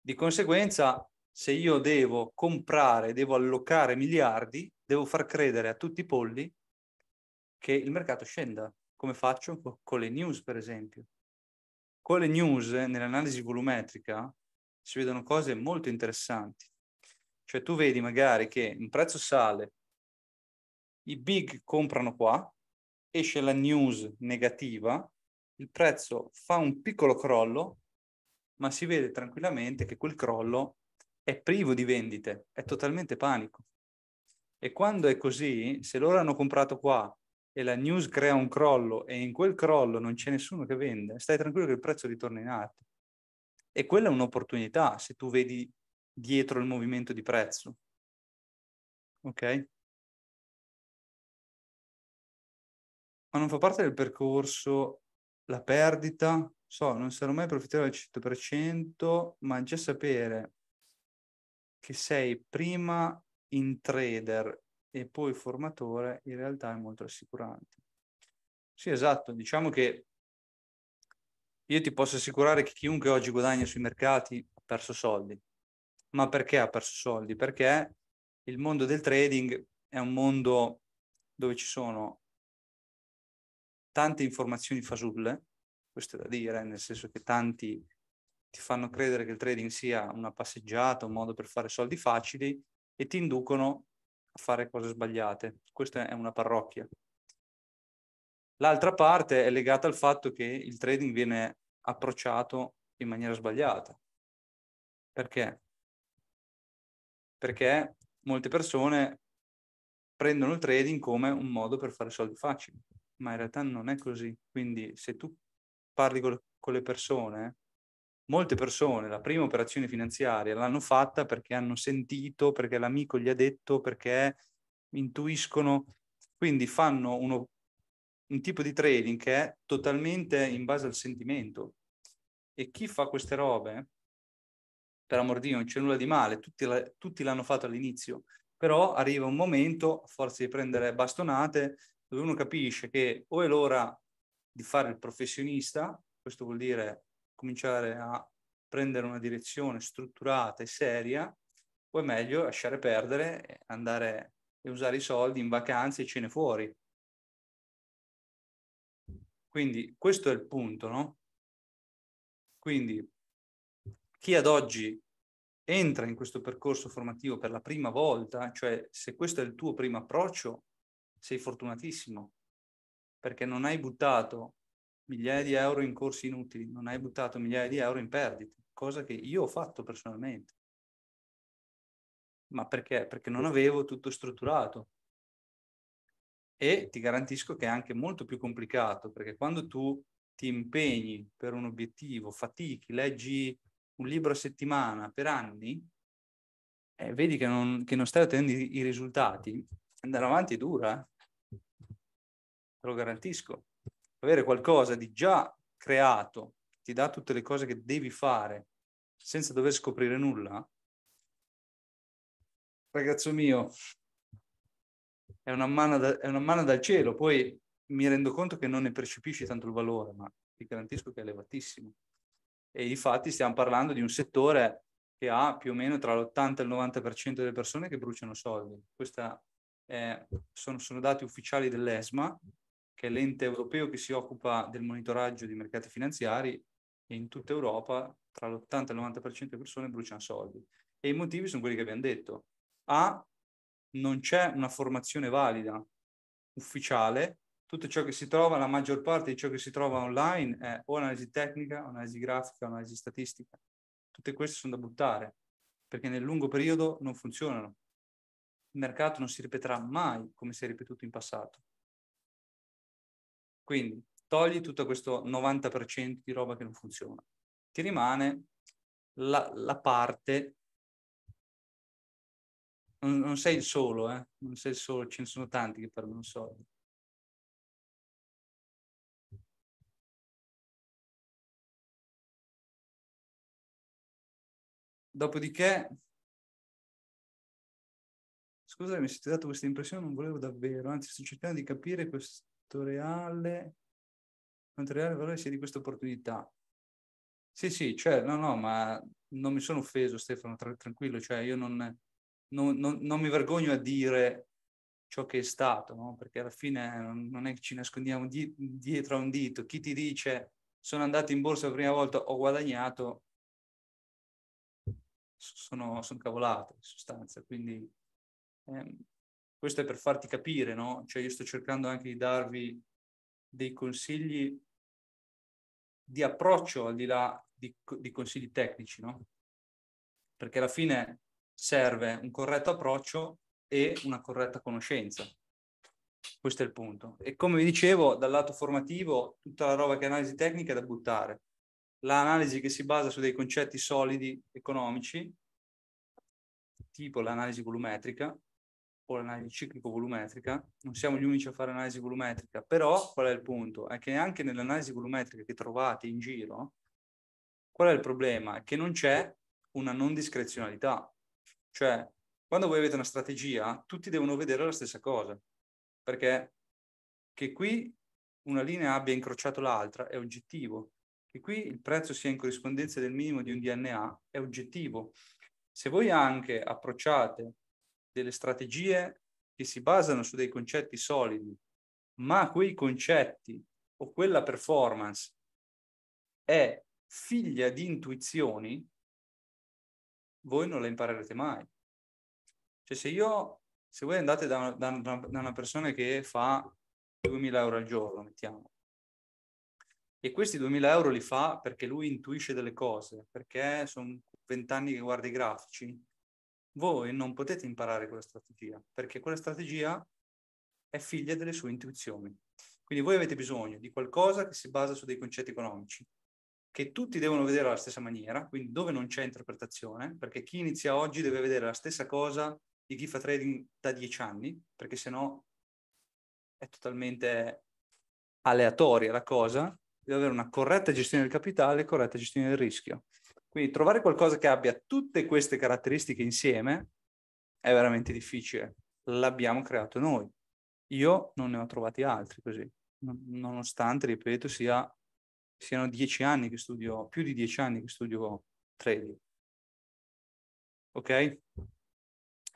Di conseguenza, se io devo comprare, devo allocare miliardi, devo far credere a tutti i polli che il mercato scenda. Come faccio? Con le news, per esempio. Con le news, nell'analisi volumetrica, si vedono cose molto interessanti. Cioè tu vedi magari che un prezzo sale, i big comprano qua, esce la news negativa, il prezzo fa un piccolo crollo, ma si vede tranquillamente che quel crollo è privo di vendite, è totalmente panico. E quando è così, se loro hanno comprato qua e la news crea un crollo e in quel crollo non c'è nessuno che vende, stai tranquillo che il prezzo ritorna in alto. E quella è un'opportunità se tu vedi dietro il movimento di prezzo. Ok? Ma non fa parte del percorso la perdita, so, non sarò mai profittato al 100%, ma già sapere che sei prima in trader e poi formatore in realtà è molto rassicurante. Sì, esatto, diciamo che io ti posso assicurare che chiunque oggi guadagna sui mercati ha perso soldi. Ma perché ha perso soldi? Perché il mondo del trading è un mondo dove ci sono tante informazioni fasulle, questo è da dire, nel senso che tanti ti fanno credere che il trading sia una passeggiata, un modo per fare soldi facili e ti inducono a fare cose sbagliate. Questa è una parrocchia. L'altra parte è legata al fatto che il trading viene approcciato in maniera sbagliata. Perché? Perché molte persone prendono il trading come un modo per fare soldi facili ma in realtà non è così. Quindi se tu parli con, con le persone, molte persone la prima operazione finanziaria l'hanno fatta perché hanno sentito, perché l'amico gli ha detto, perché intuiscono, quindi fanno uno, un tipo di trading che è totalmente in base al sentimento. E chi fa queste robe, per amor di Dio, non c'è nulla di male, tutti, tutti l'hanno fatto all'inizio, però arriva un momento, a forza di prendere bastonate, dove uno capisce che o è l'ora di fare il professionista, questo vuol dire cominciare a prendere una direzione strutturata e seria, o è meglio lasciare perdere andare e usare i soldi in vacanze e cene fuori. Quindi questo è il punto, no? Quindi chi ad oggi entra in questo percorso formativo per la prima volta, cioè se questo è il tuo primo approccio, sei fortunatissimo, perché non hai buttato migliaia di euro in corsi inutili, non hai buttato migliaia di euro in perdite, cosa che io ho fatto personalmente. Ma perché? Perché non avevo tutto strutturato. E ti garantisco che è anche molto più complicato, perché quando tu ti impegni per un obiettivo, fatichi, leggi un libro a settimana per anni, eh, vedi che non, che non, stai ottenendo i, i, risultati, andare avanti è dura, te lo garantisco. Avere qualcosa di già creato, ti dà tutte le cose che devi fare senza dover scoprire nulla, ragazzo mio, è una manna, da, è una manna dal cielo, poi mi rendo conto che non ne percepisci tanto il valore, ma ti garantisco che è elevatissimo. E infatti stiamo parlando di un settore che ha più o meno tra l'80 e il 90% delle persone che bruciano soldi. Questi sono, sono dati ufficiali dell'ESMA, che è l'ente europeo che si occupa del monitoraggio di mercati finanziari e in tutta Europa tra l'80 e il 90% delle persone bruciano soldi. E i motivi sono quelli che abbiamo detto. A, non c'è una formazione valida, ufficiale, tutto ciò che si trova, la maggior parte di ciò che si trova online è o analisi tecnica, o analisi grafica, o analisi statistica. Tutte queste sono da buttare, perché nel lungo periodo non funzionano. Il mercato non si ripeterà mai come si è ripetuto in passato. Quindi togli tutto questo 90% di roba che non funziona. Ti rimane la, la parte non, non, sei il solo, eh? non sei il solo, ce ne sono tanti che perdono soldi. Dopodiché, scusami se ti ho dato questa impressione, non volevo davvero, anzi sto cercando di capire questo reale, quanto reale valore sia di questa opportunità. Sì, sì, cioè, no, no, ma non mi sono offeso Stefano, tra, tranquillo, cioè io non, non, non, non, mi vergogno a dire ciò che è stato, no? perché alla fine non è che ci nascondiamo di, dietro a un dito. Chi ti dice sono andato in borsa la prima volta, ho guadagnato, sono, sono cavolate in sostanza. Quindi ehm, questo è per farti capire, no? Cioè io sto cercando anche di darvi dei consigli di approccio al di là di, di consigli tecnici, no? Perché alla fine serve un corretto approccio e una corretta conoscenza. Questo è il punto. E come vi dicevo, dal lato formativo, tutta la roba che è analisi tecnica è da buttare l'analisi che si basa su dei concetti solidi economici, tipo l'analisi volumetrica o l'analisi ciclico-volumetrica. Non siamo gli unici a fare analisi volumetrica, però qual è il punto? È che anche nell'analisi volumetrica che trovate in giro, qual è il problema? È che non c'è una non discrezionalità. Cioè, quando voi avete una strategia, tutti devono vedere la stessa cosa, perché che qui una linea abbia incrociato l'altra è oggettivo, che qui il prezzo sia in corrispondenza del minimo di un DNA è oggettivo. Se voi anche approcciate delle strategie che si basano su dei concetti solidi, ma quei concetti o quella performance è figlia di intuizioni, voi non la imparerete mai. Cioè se io, se voi andate da una, da una persona che fa 2000 euro al giorno, mettiamo, e questi 2000 euro li fa perché lui intuisce delle cose, perché sono vent'anni che guarda i grafici. Voi non potete imparare quella strategia, perché quella strategia è figlia delle sue intuizioni. Quindi voi avete bisogno di qualcosa che si basa su dei concetti economici, che tutti devono vedere alla stessa maniera, quindi dove non c'è interpretazione, perché chi inizia oggi deve vedere la stessa cosa di chi fa trading da dieci anni, perché sennò è totalmente aleatoria la cosa, deve avere una corretta gestione del capitale e corretta gestione del rischio. Quindi trovare qualcosa che abbia tutte queste caratteristiche insieme è veramente difficile. L'abbiamo creato noi. Io non ne ho trovati altri così, nonostante, ripeto, sia, siano dieci anni che studio, più di dieci anni che studio trading. Ok?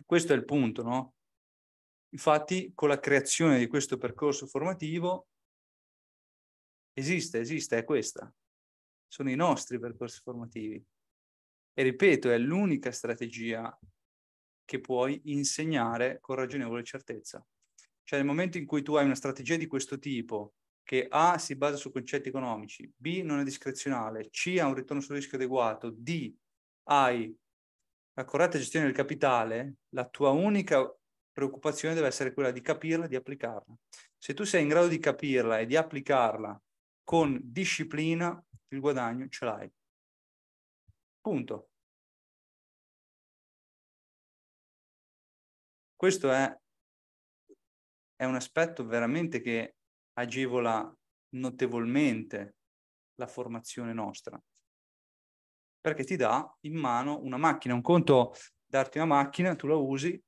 Questo è il punto, no? Infatti, con la creazione di questo percorso formativo, esiste, esiste, è questa. Sono i nostri percorsi formativi. E ripeto, è l'unica strategia che puoi insegnare con ragionevole certezza. Cioè nel momento in cui tu hai una strategia di questo tipo, che A si basa su concetti economici, B non è discrezionale, C ha un ritorno sul rischio adeguato, D hai la corretta gestione del capitale, la tua unica preoccupazione deve essere quella di capirla e di applicarla. Se tu sei in grado di capirla e di applicarla con disciplina, il guadagno ce l'hai. Punto. Questo è, è un aspetto veramente che agevola notevolmente la formazione nostra, perché ti dà in mano una macchina, un conto darti una macchina, tu la usi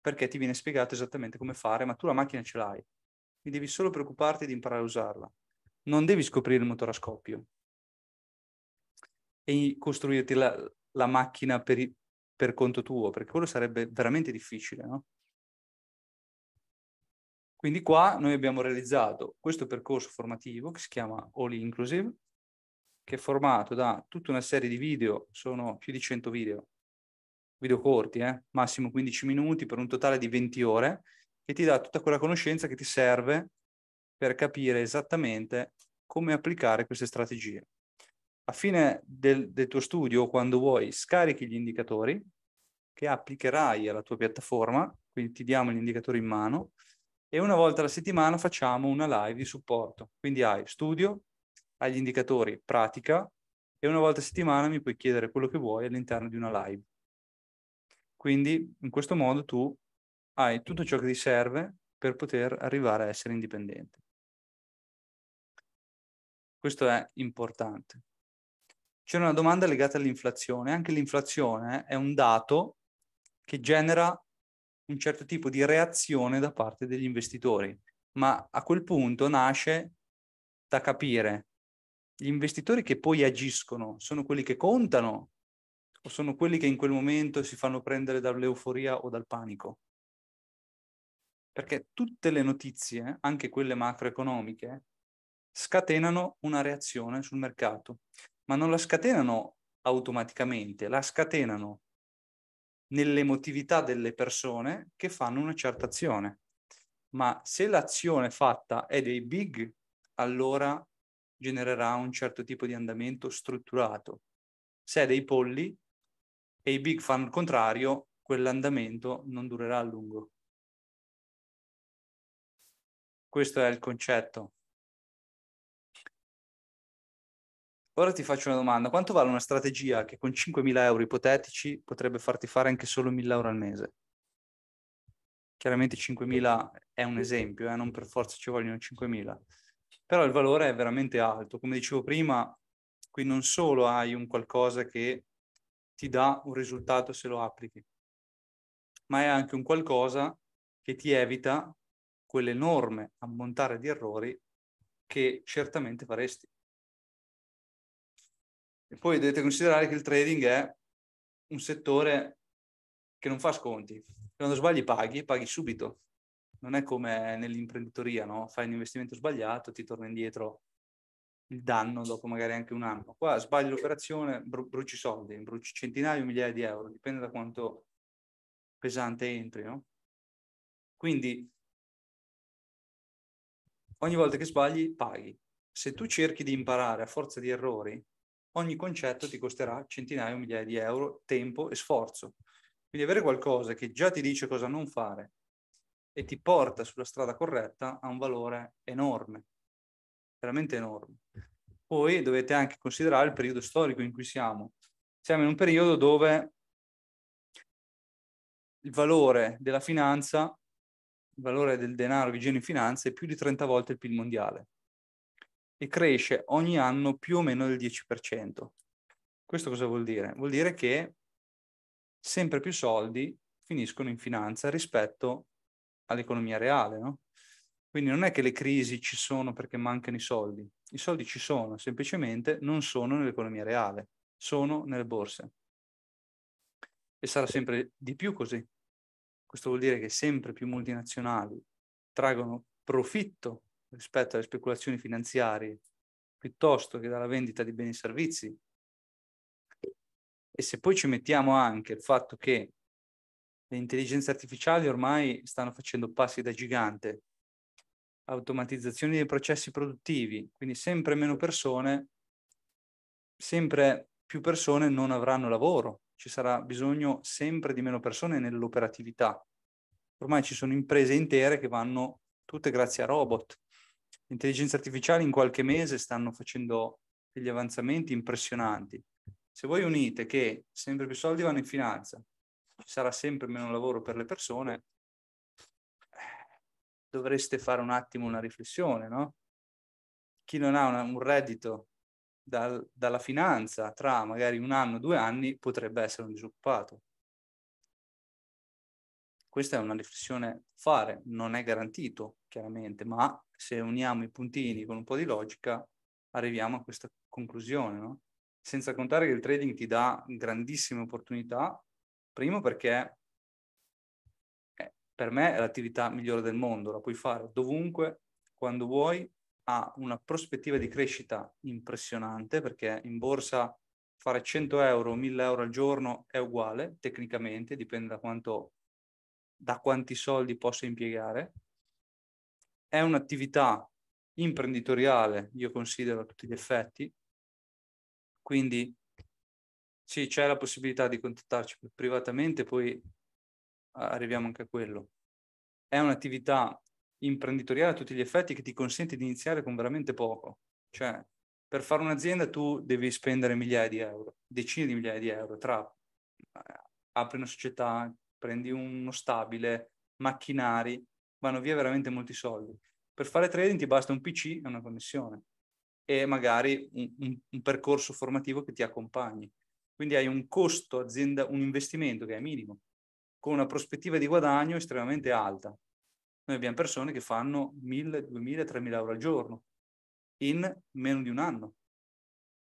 perché ti viene spiegato esattamente come fare, ma tu la macchina ce l'hai, quindi devi solo preoccuparti di imparare a usarla. Non devi scoprire il motore a scoppio e costruirti la, la macchina per, per conto tuo, perché quello sarebbe veramente difficile, no? Quindi qua noi abbiamo realizzato questo percorso formativo che si chiama All Inclusive, che è formato da tutta una serie di video, sono più di 100 video, video corti, eh? massimo 15 minuti per un totale di 20 ore, che ti dà tutta quella conoscenza che ti serve per capire esattamente come applicare queste strategie a fine del, del tuo studio, quando vuoi, scarichi gli indicatori che applicherai alla tua piattaforma, quindi ti diamo gli indicatori in mano, e una volta alla settimana facciamo una live di supporto. Quindi hai studio, hai gli indicatori pratica e una volta a settimana mi puoi chiedere quello che vuoi all'interno di una live. Quindi in questo modo tu hai tutto ciò che ti serve per poter arrivare a essere indipendente. Questo è importante. C'è una domanda legata all'inflazione. Anche l'inflazione è un dato che genera un certo tipo di reazione da parte degli investitori, ma a quel punto nasce da capire gli investitori che poi agiscono sono quelli che contano o sono quelli che in quel momento si fanno prendere dall'euforia o dal panico? Perché tutte le notizie, anche quelle macroeconomiche, scatenano una reazione sul mercato ma non la scatenano automaticamente, la scatenano nell'emotività delle persone che fanno una certa azione. Ma se l'azione fatta è dei big, allora genererà un certo tipo di andamento strutturato. Se è dei polli e i big fanno il contrario, quell'andamento non durerà a lungo. Questo è il concetto. Ora ti faccio una domanda. Quanto vale una strategia che con 5.000 euro ipotetici potrebbe farti fare anche solo 1.000 euro al mese? Chiaramente 5.000 è un esempio, eh? non per forza ci vogliono 5.000. Però il valore è veramente alto. Come dicevo prima, qui non solo hai un qualcosa che ti dà un risultato se lo applichi, ma è anche un qualcosa che ti evita quell'enorme ammontare di errori che certamente faresti. E poi dovete considerare che il trading è un settore che non fa sconti. Quando sbagli paghi, paghi subito. Non è come nell'imprenditoria, no? Fai un investimento sbagliato, ti torna indietro il danno dopo magari anche un anno. Qua sbagli l'operazione, bru- bruci soldi, bruci centinaia o migliaia di euro, dipende da quanto pesante entri, no? Quindi ogni volta che sbagli paghi. Se tu cerchi di imparare a forza di errori, ogni concetto ti costerà centinaia o migliaia di euro, tempo e sforzo. Quindi avere qualcosa che già ti dice cosa non fare e ti porta sulla strada corretta ha un valore enorme, veramente enorme. Poi dovete anche considerare il periodo storico in cui siamo. Siamo in un periodo dove il valore della finanza il valore del denaro vigente in finanza è più di 30 volte il PIL mondiale e cresce ogni anno più o meno del 10%. Questo cosa vuol dire? Vuol dire che sempre più soldi finiscono in finanza rispetto all'economia reale, no? Quindi non è che le crisi ci sono perché mancano i soldi, i soldi ci sono, semplicemente non sono nell'economia reale, sono nelle borse. E sarà sempre di più così. Questo vuol dire che sempre più multinazionali traggono profitto rispetto alle speculazioni finanziarie piuttosto che dalla vendita di beni e servizi. E se poi ci mettiamo anche il fatto che le intelligenze artificiali ormai stanno facendo passi da gigante, automatizzazione dei processi produttivi, quindi sempre meno persone, sempre più persone non avranno lavoro, ci sarà bisogno sempre di meno persone nell'operatività. Ormai ci sono imprese intere che vanno tutte grazie a robot. L'intelligenza artificiale in qualche mese stanno facendo degli avanzamenti impressionanti. Se voi unite che sempre più soldi vanno in finanza, ci sarà sempre meno lavoro per le persone, dovreste fare un attimo una riflessione, no? Chi non ha una, un reddito dal, dalla finanza tra magari un anno, due anni, potrebbe essere un disoccupato. Questa è una riflessione da fare, non è garantito chiaramente, ma se uniamo i puntini con un po' di logica arriviamo a questa conclusione, no? Senza contare che il trading ti dà grandissime opportunità, primo perché eh, per me è l'attività migliore del mondo, la puoi fare dovunque, quando vuoi, ha una prospettiva di crescita impressionante perché in borsa fare 100 euro o 1000 euro al giorno è uguale tecnicamente, dipende da quanto da quanti soldi posso impiegare. È un'attività imprenditoriale, io considero a tutti gli effetti, quindi sì, c'è la possibilità di contattarci privatamente, poi arriviamo anche a quello. È un'attività imprenditoriale a tutti gli effetti che ti consente di iniziare con veramente poco. Cioè, per fare un'azienda tu devi spendere migliaia di euro, decine di migliaia di euro, tra eh, apri una società, prendi uno stabile, macchinari, vanno via veramente molti soldi. Per fare trading ti basta un PC e una connessione e magari un, un, un percorso formativo che ti accompagni. Quindi hai un costo azienda, un investimento che è minimo, con una prospettiva di guadagno estremamente alta. Noi abbiamo persone che fanno 1000, 2000, 3000 euro al giorno in meno di un anno.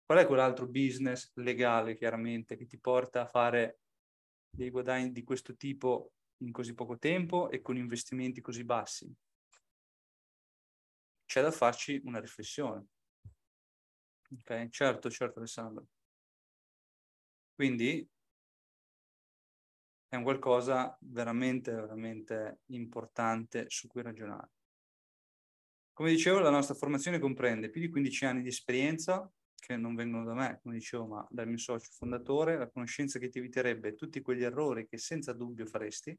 Qual è quell'altro business legale, chiaramente, che ti porta a fare dei guadagni di questo tipo in così poco tempo e con investimenti così bassi? C'è da farci una riflessione. Ok, certo, certo Alessandro. Quindi è un qualcosa veramente, veramente importante su cui ragionare. Come dicevo, la nostra formazione comprende più di 15 anni di esperienza, che non vengono da me, come dicevo, ma dal mio socio fondatore, la conoscenza che ti eviterebbe tutti quegli errori che senza dubbio faresti,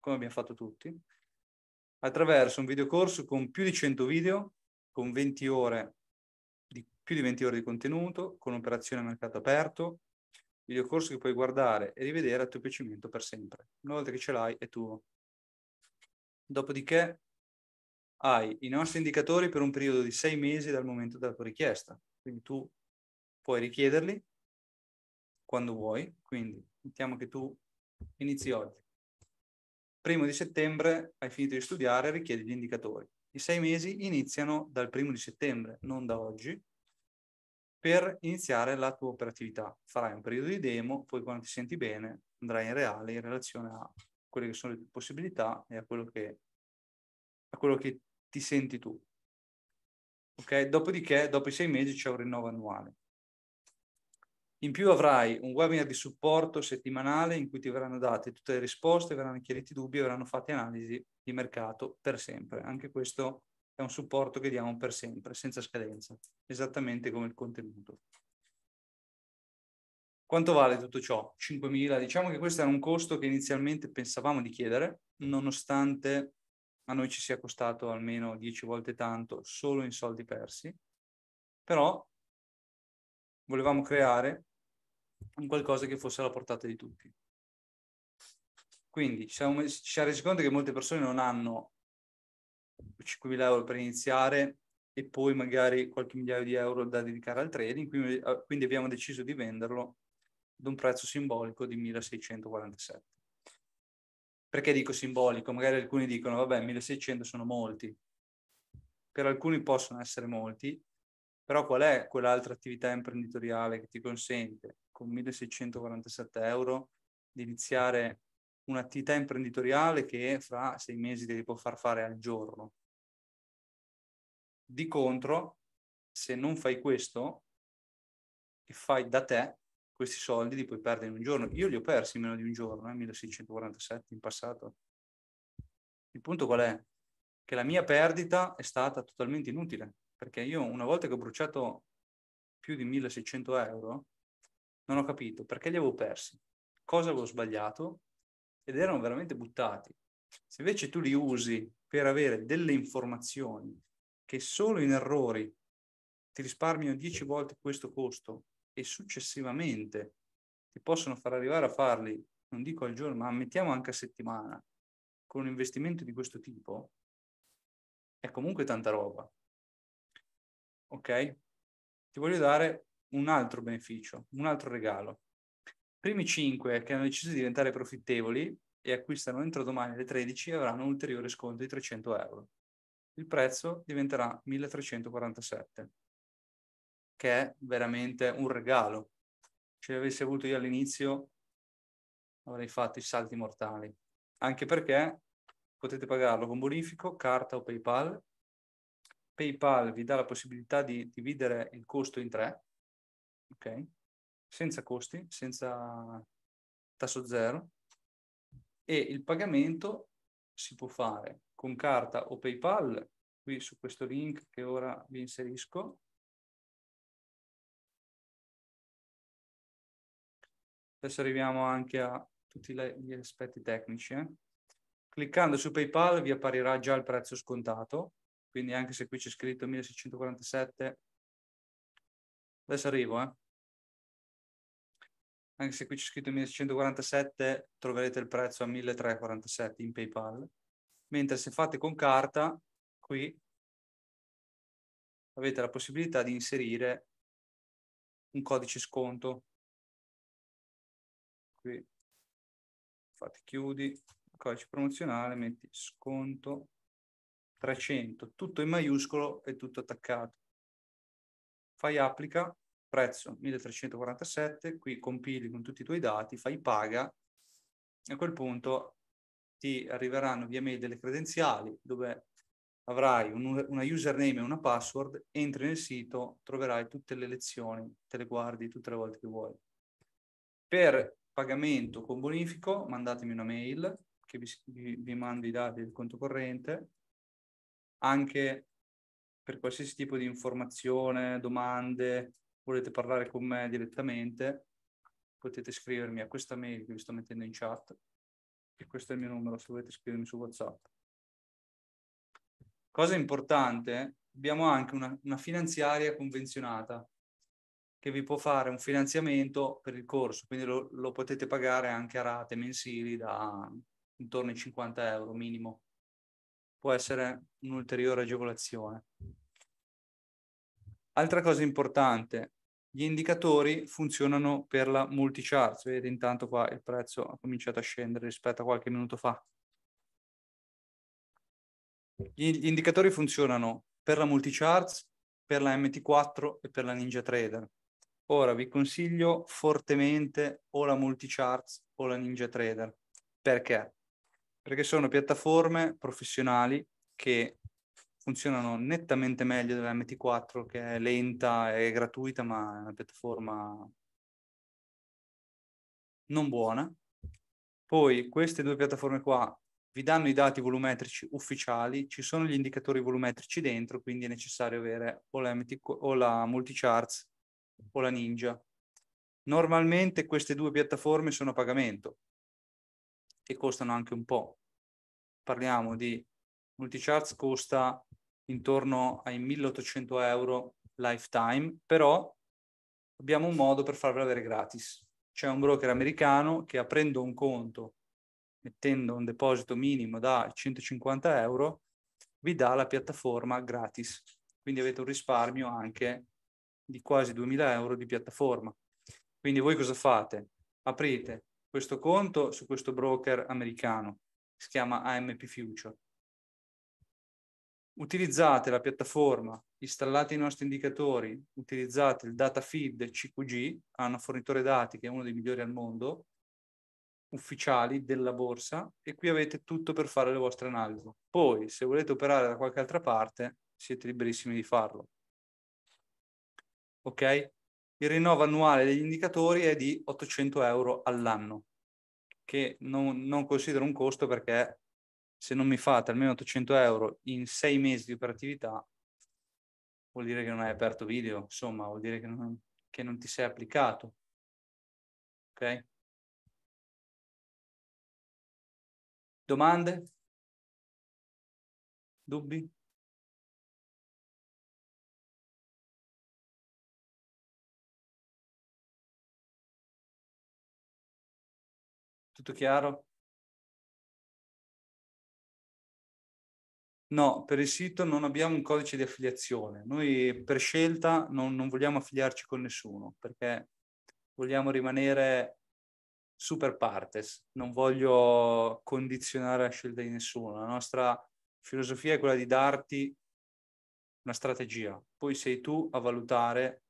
come abbiamo fatto tutti, attraverso un videocorso con più di 100 video, con 20 ore di, più di 20 ore di contenuto, con operazione a mercato aperto, videocorso che puoi guardare e rivedere a tuo piacimento per sempre. Una volta che ce l'hai è tuo. Dopodiché hai i nostri indicatori per un periodo di sei mesi dal momento della tua richiesta. Quindi tu puoi richiederli quando vuoi. Quindi mettiamo che tu inizi oggi. Primo di settembre hai finito di studiare, richiedi gli indicatori. I sei mesi iniziano dal primo di settembre, non da oggi, per iniziare la tua operatività. Farai un periodo di demo, poi quando ti senti bene andrai in reale in relazione a quelle che sono le tue possibilità e a quello che, a quello che ti senti tu. Ok? Dopodiché, dopo i sei mesi c'è un rinnovo annuale. In più avrai un webinar di supporto settimanale in cui ti verranno date tutte le risposte, verranno chiariti dubbi e verranno fatte analisi di mercato per sempre. Anche questo è un supporto che diamo per sempre, senza scadenza, esattamente come il contenuto. Quanto vale tutto ciò? 5.000. Diciamo che questo era un costo che inizialmente pensavamo di chiedere, nonostante a noi ci sia costato almeno 10 volte tanto solo in soldi persi, però volevamo creare un qualcosa che fosse alla portata di tutti. Quindi ci siamo, ci siamo resi conto che molte persone non hanno 5.000 euro per iniziare e poi magari qualche migliaio di euro da dedicare al trading, quindi, eh, quindi abbiamo deciso di venderlo ad un prezzo simbolico di 1.647. Perché dico simbolico? Magari alcuni dicono, vabbè, 1.600 sono molti. Per alcuni possono essere molti, però qual è quell'altra attività imprenditoriale che ti consente con 1.647 euro di iniziare un'attività imprenditoriale che fra sei mesi ti può far fare al giorno? Di contro, se non fai questo e fai da te, questi soldi li puoi perdere in un giorno. Io li ho persi in meno di un giorno, eh, 1647 in passato. Il punto qual è? Che la mia perdita è stata totalmente inutile, perché io una volta che ho bruciato più di 1600 euro, non ho capito perché li avevo persi, cosa avevo sbagliato ed erano veramente buttati. Se invece tu li usi per avere delle informazioni che solo in errori ti risparmiano 10 volte questo costo e successivamente ti possono far arrivare a farli, non dico al giorno, ma mettiamo anche a settimana, con un investimento di questo tipo, è comunque tanta roba. Ok? Ti voglio dare un altro beneficio, un altro regalo. I primi 5 che hanno deciso di diventare profittevoli e acquistano entro domani alle 13 avranno un ulteriore sconto di 300 euro il prezzo diventerà 1347, che è veramente un regalo. Se l'avessi avuto io all'inizio avrei fatto i salti mortali, anche perché potete pagarlo con bonifico, carta o PayPal. PayPal vi dà la possibilità di dividere il costo in tre, ok? Senza costi, senza tasso zero. E il pagamento si può fare con carta o PayPal, qui su questo link che ora vi inserisco. Adesso arriviamo anche a tutti gli aspetti tecnici. Eh. Cliccando su PayPal vi apparirà già il prezzo scontato, quindi anche se qui c'è scritto 1647, adesso arrivo, eh. Anche se qui c'è scritto 1647, troverete il prezzo a 1347 in PayPal mentre se fate con carta, qui avete la possibilità di inserire un codice sconto. Qui fate chiudi, codice promozionale, metti sconto 300, tutto in maiuscolo e tutto attaccato. Fai applica, prezzo 1347, qui compili con tutti i tuoi dati, fai paga, e a quel punto ti arriveranno via mail delle credenziali dove avrai un, una username e una password, entri nel sito, troverai tutte le lezioni, te le guardi tutte le volte che vuoi. Per pagamento con bonifico mandatemi una mail che vi, vi, vi mando i dati del conto corrente, anche per qualsiasi tipo di informazione, domande, volete parlare con me direttamente, potete scrivermi a questa mail che vi sto mettendo in chat e questo è il mio numero se volete scrivermi su WhatsApp. Cosa importante, abbiamo anche una, una finanziaria convenzionata che vi può fare un finanziamento per il corso, quindi lo, lo potete pagare anche a rate mensili da intorno ai 50 euro minimo. Può essere un'ulteriore agevolazione. Altra cosa importante, gli indicatori funzionano per la multi-charts. Vedete intanto qua il prezzo ha cominciato a scendere rispetto a qualche minuto fa. Gli indicatori funzionano per la multi-charts, per la MT4 e per la Ninja Trader. Ora vi consiglio fortemente o la multi-charts o la Ninja Trader. Perché? Perché sono piattaforme professionali che funzionano nettamente meglio della MT4 che è lenta e gratuita ma è una piattaforma non buona. Poi queste due piattaforme qua vi danno i dati volumetrici ufficiali, ci sono gli indicatori volumetrici dentro, quindi è necessario avere o la, MT, o la Multicharts o la Ninja. Normalmente queste due piattaforme sono a pagamento e costano anche un po'. Parliamo di Multicharts costa intorno ai 1800 euro lifetime, però abbiamo un modo per farvela avere gratis. C'è un broker americano che aprendo un conto, mettendo un deposito minimo da 150 euro, vi dà la piattaforma gratis. Quindi avete un risparmio anche di quasi 2000 euro di piattaforma. Quindi voi cosa fate? Aprite questo conto su questo broker americano, si chiama AMP Future. Utilizzate la piattaforma, installate i nostri indicatori, utilizzate il data feed CQG, hanno fornitore dati che è uno dei migliori al mondo, ufficiali della borsa e qui avete tutto per fare le vostre analisi. Poi, se volete operare da qualche altra parte, siete liberissimi di farlo. Ok? Il rinnovo annuale degli indicatori è di 800 euro all'anno, che non, non considero un costo perché se non mi fate almeno 800 euro in sei mesi di operatività, vuol dire che non hai aperto video, insomma, vuol dire che non, che non ti sei applicato. Ok? Domande? Dubbi? Tutto chiaro? No, per il sito non abbiamo un codice di affiliazione. Noi per scelta non, non vogliamo affiliarci con nessuno perché vogliamo rimanere super partes. Non voglio condizionare la scelta di nessuno. La nostra filosofia è quella di darti una strategia. Poi sei tu a valutare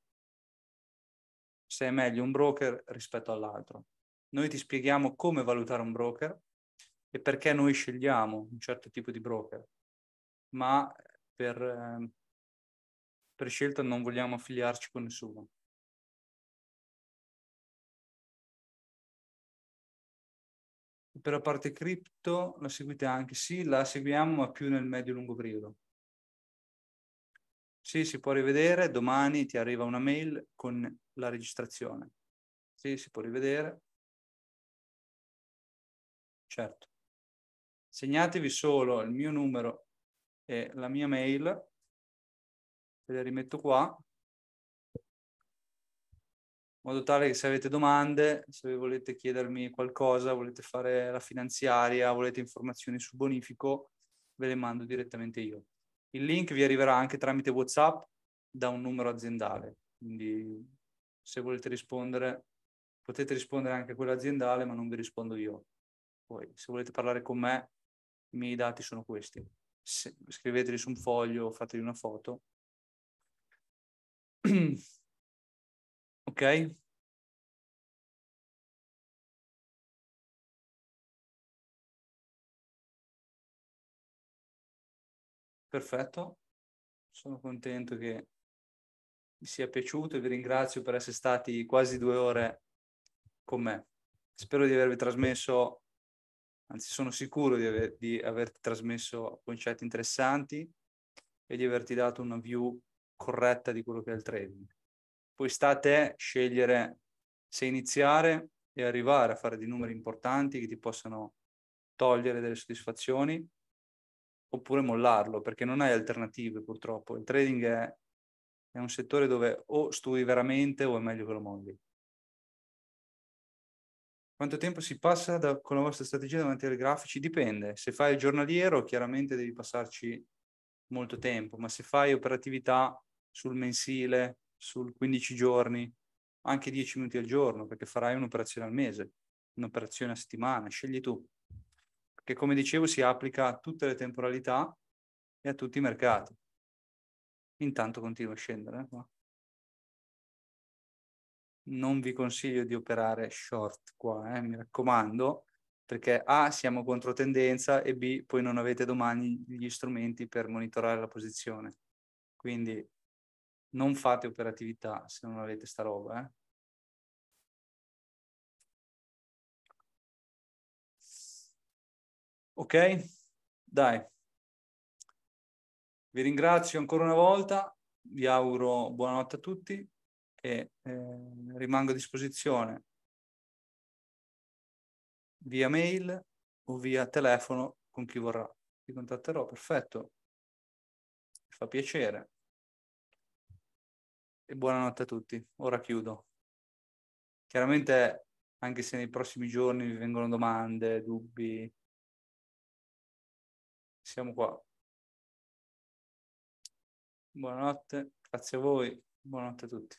se è meglio un broker rispetto all'altro. Noi ti spieghiamo come valutare un broker e perché noi scegliamo un certo tipo di broker, ma per, eh, per scelta non vogliamo affiliarci con nessuno. Per la parte cripto la seguite anche? Sì, la seguiamo ma più nel medio-lungo periodo. Sì, si può rivedere, domani ti arriva una mail con la registrazione. Sì, si può rivedere. Certo. Segnatevi solo il mio numero e la mia mail, ve le rimetto qua, in modo tale che se avete domande, se volete chiedermi qualcosa, volete fare la finanziaria, volete informazioni sul bonifico, ve le mando direttamente io. Il link vi arriverà anche tramite WhatsApp da un numero aziendale, quindi se volete rispondere, potete rispondere anche a quello aziendale, ma non vi rispondo io. Poi, se volete parlare con me, i miei dati sono questi. Scriveteli su un foglio, fatevi una foto. (clears throat) ok? Perfetto, sono contento che vi sia piaciuto e vi ringrazio per essere stati quasi due ore con me. Spero di avervi trasmesso anzi sono sicuro di, aver, di averti trasmesso concetti interessanti e di averti dato una view corretta di quello che è il trading. Poi sta a te scegliere se iniziare e arrivare a fare dei numeri importanti che ti possano togliere delle soddisfazioni oppure mollarlo perché non hai alternative purtroppo. Il trading è, è un settore dove o studi veramente o è meglio che lo molli. Quanto tempo si passa da, con la vostra strategia davanti ai grafici? Dipende. Se fai il giornaliero, chiaramente devi passarci molto tempo, ma se fai operatività sul mensile, sul 15 giorni, anche 10 minuti al giorno, perché farai un'operazione al mese, un'operazione a settimana, scegli tu. Perché come dicevo si applica a tutte le temporalità e a tutti i mercati. Intanto continua a scendere. Eh? Non vi consiglio di operare short qua, eh, mi raccomando, perché A, siamo contro tendenza e B, poi non avete domani gli strumenti per monitorare la posizione. Quindi non fate operatività se non avete sta roba. Eh. Ok? Dai. Vi ringrazio ancora una volta, vi auguro buonanotte a tutti e eh, rimango a disposizione via mail o via telefono con chi vorrà. Ti contatterò, perfetto. Mi fa piacere. E buonanotte a tutti. Ora chiudo. Chiaramente, anche se nei prossimi giorni vi vengono domande, dubbi, siamo qua. buonanotte, grazie a voi, buonanotte a tutti.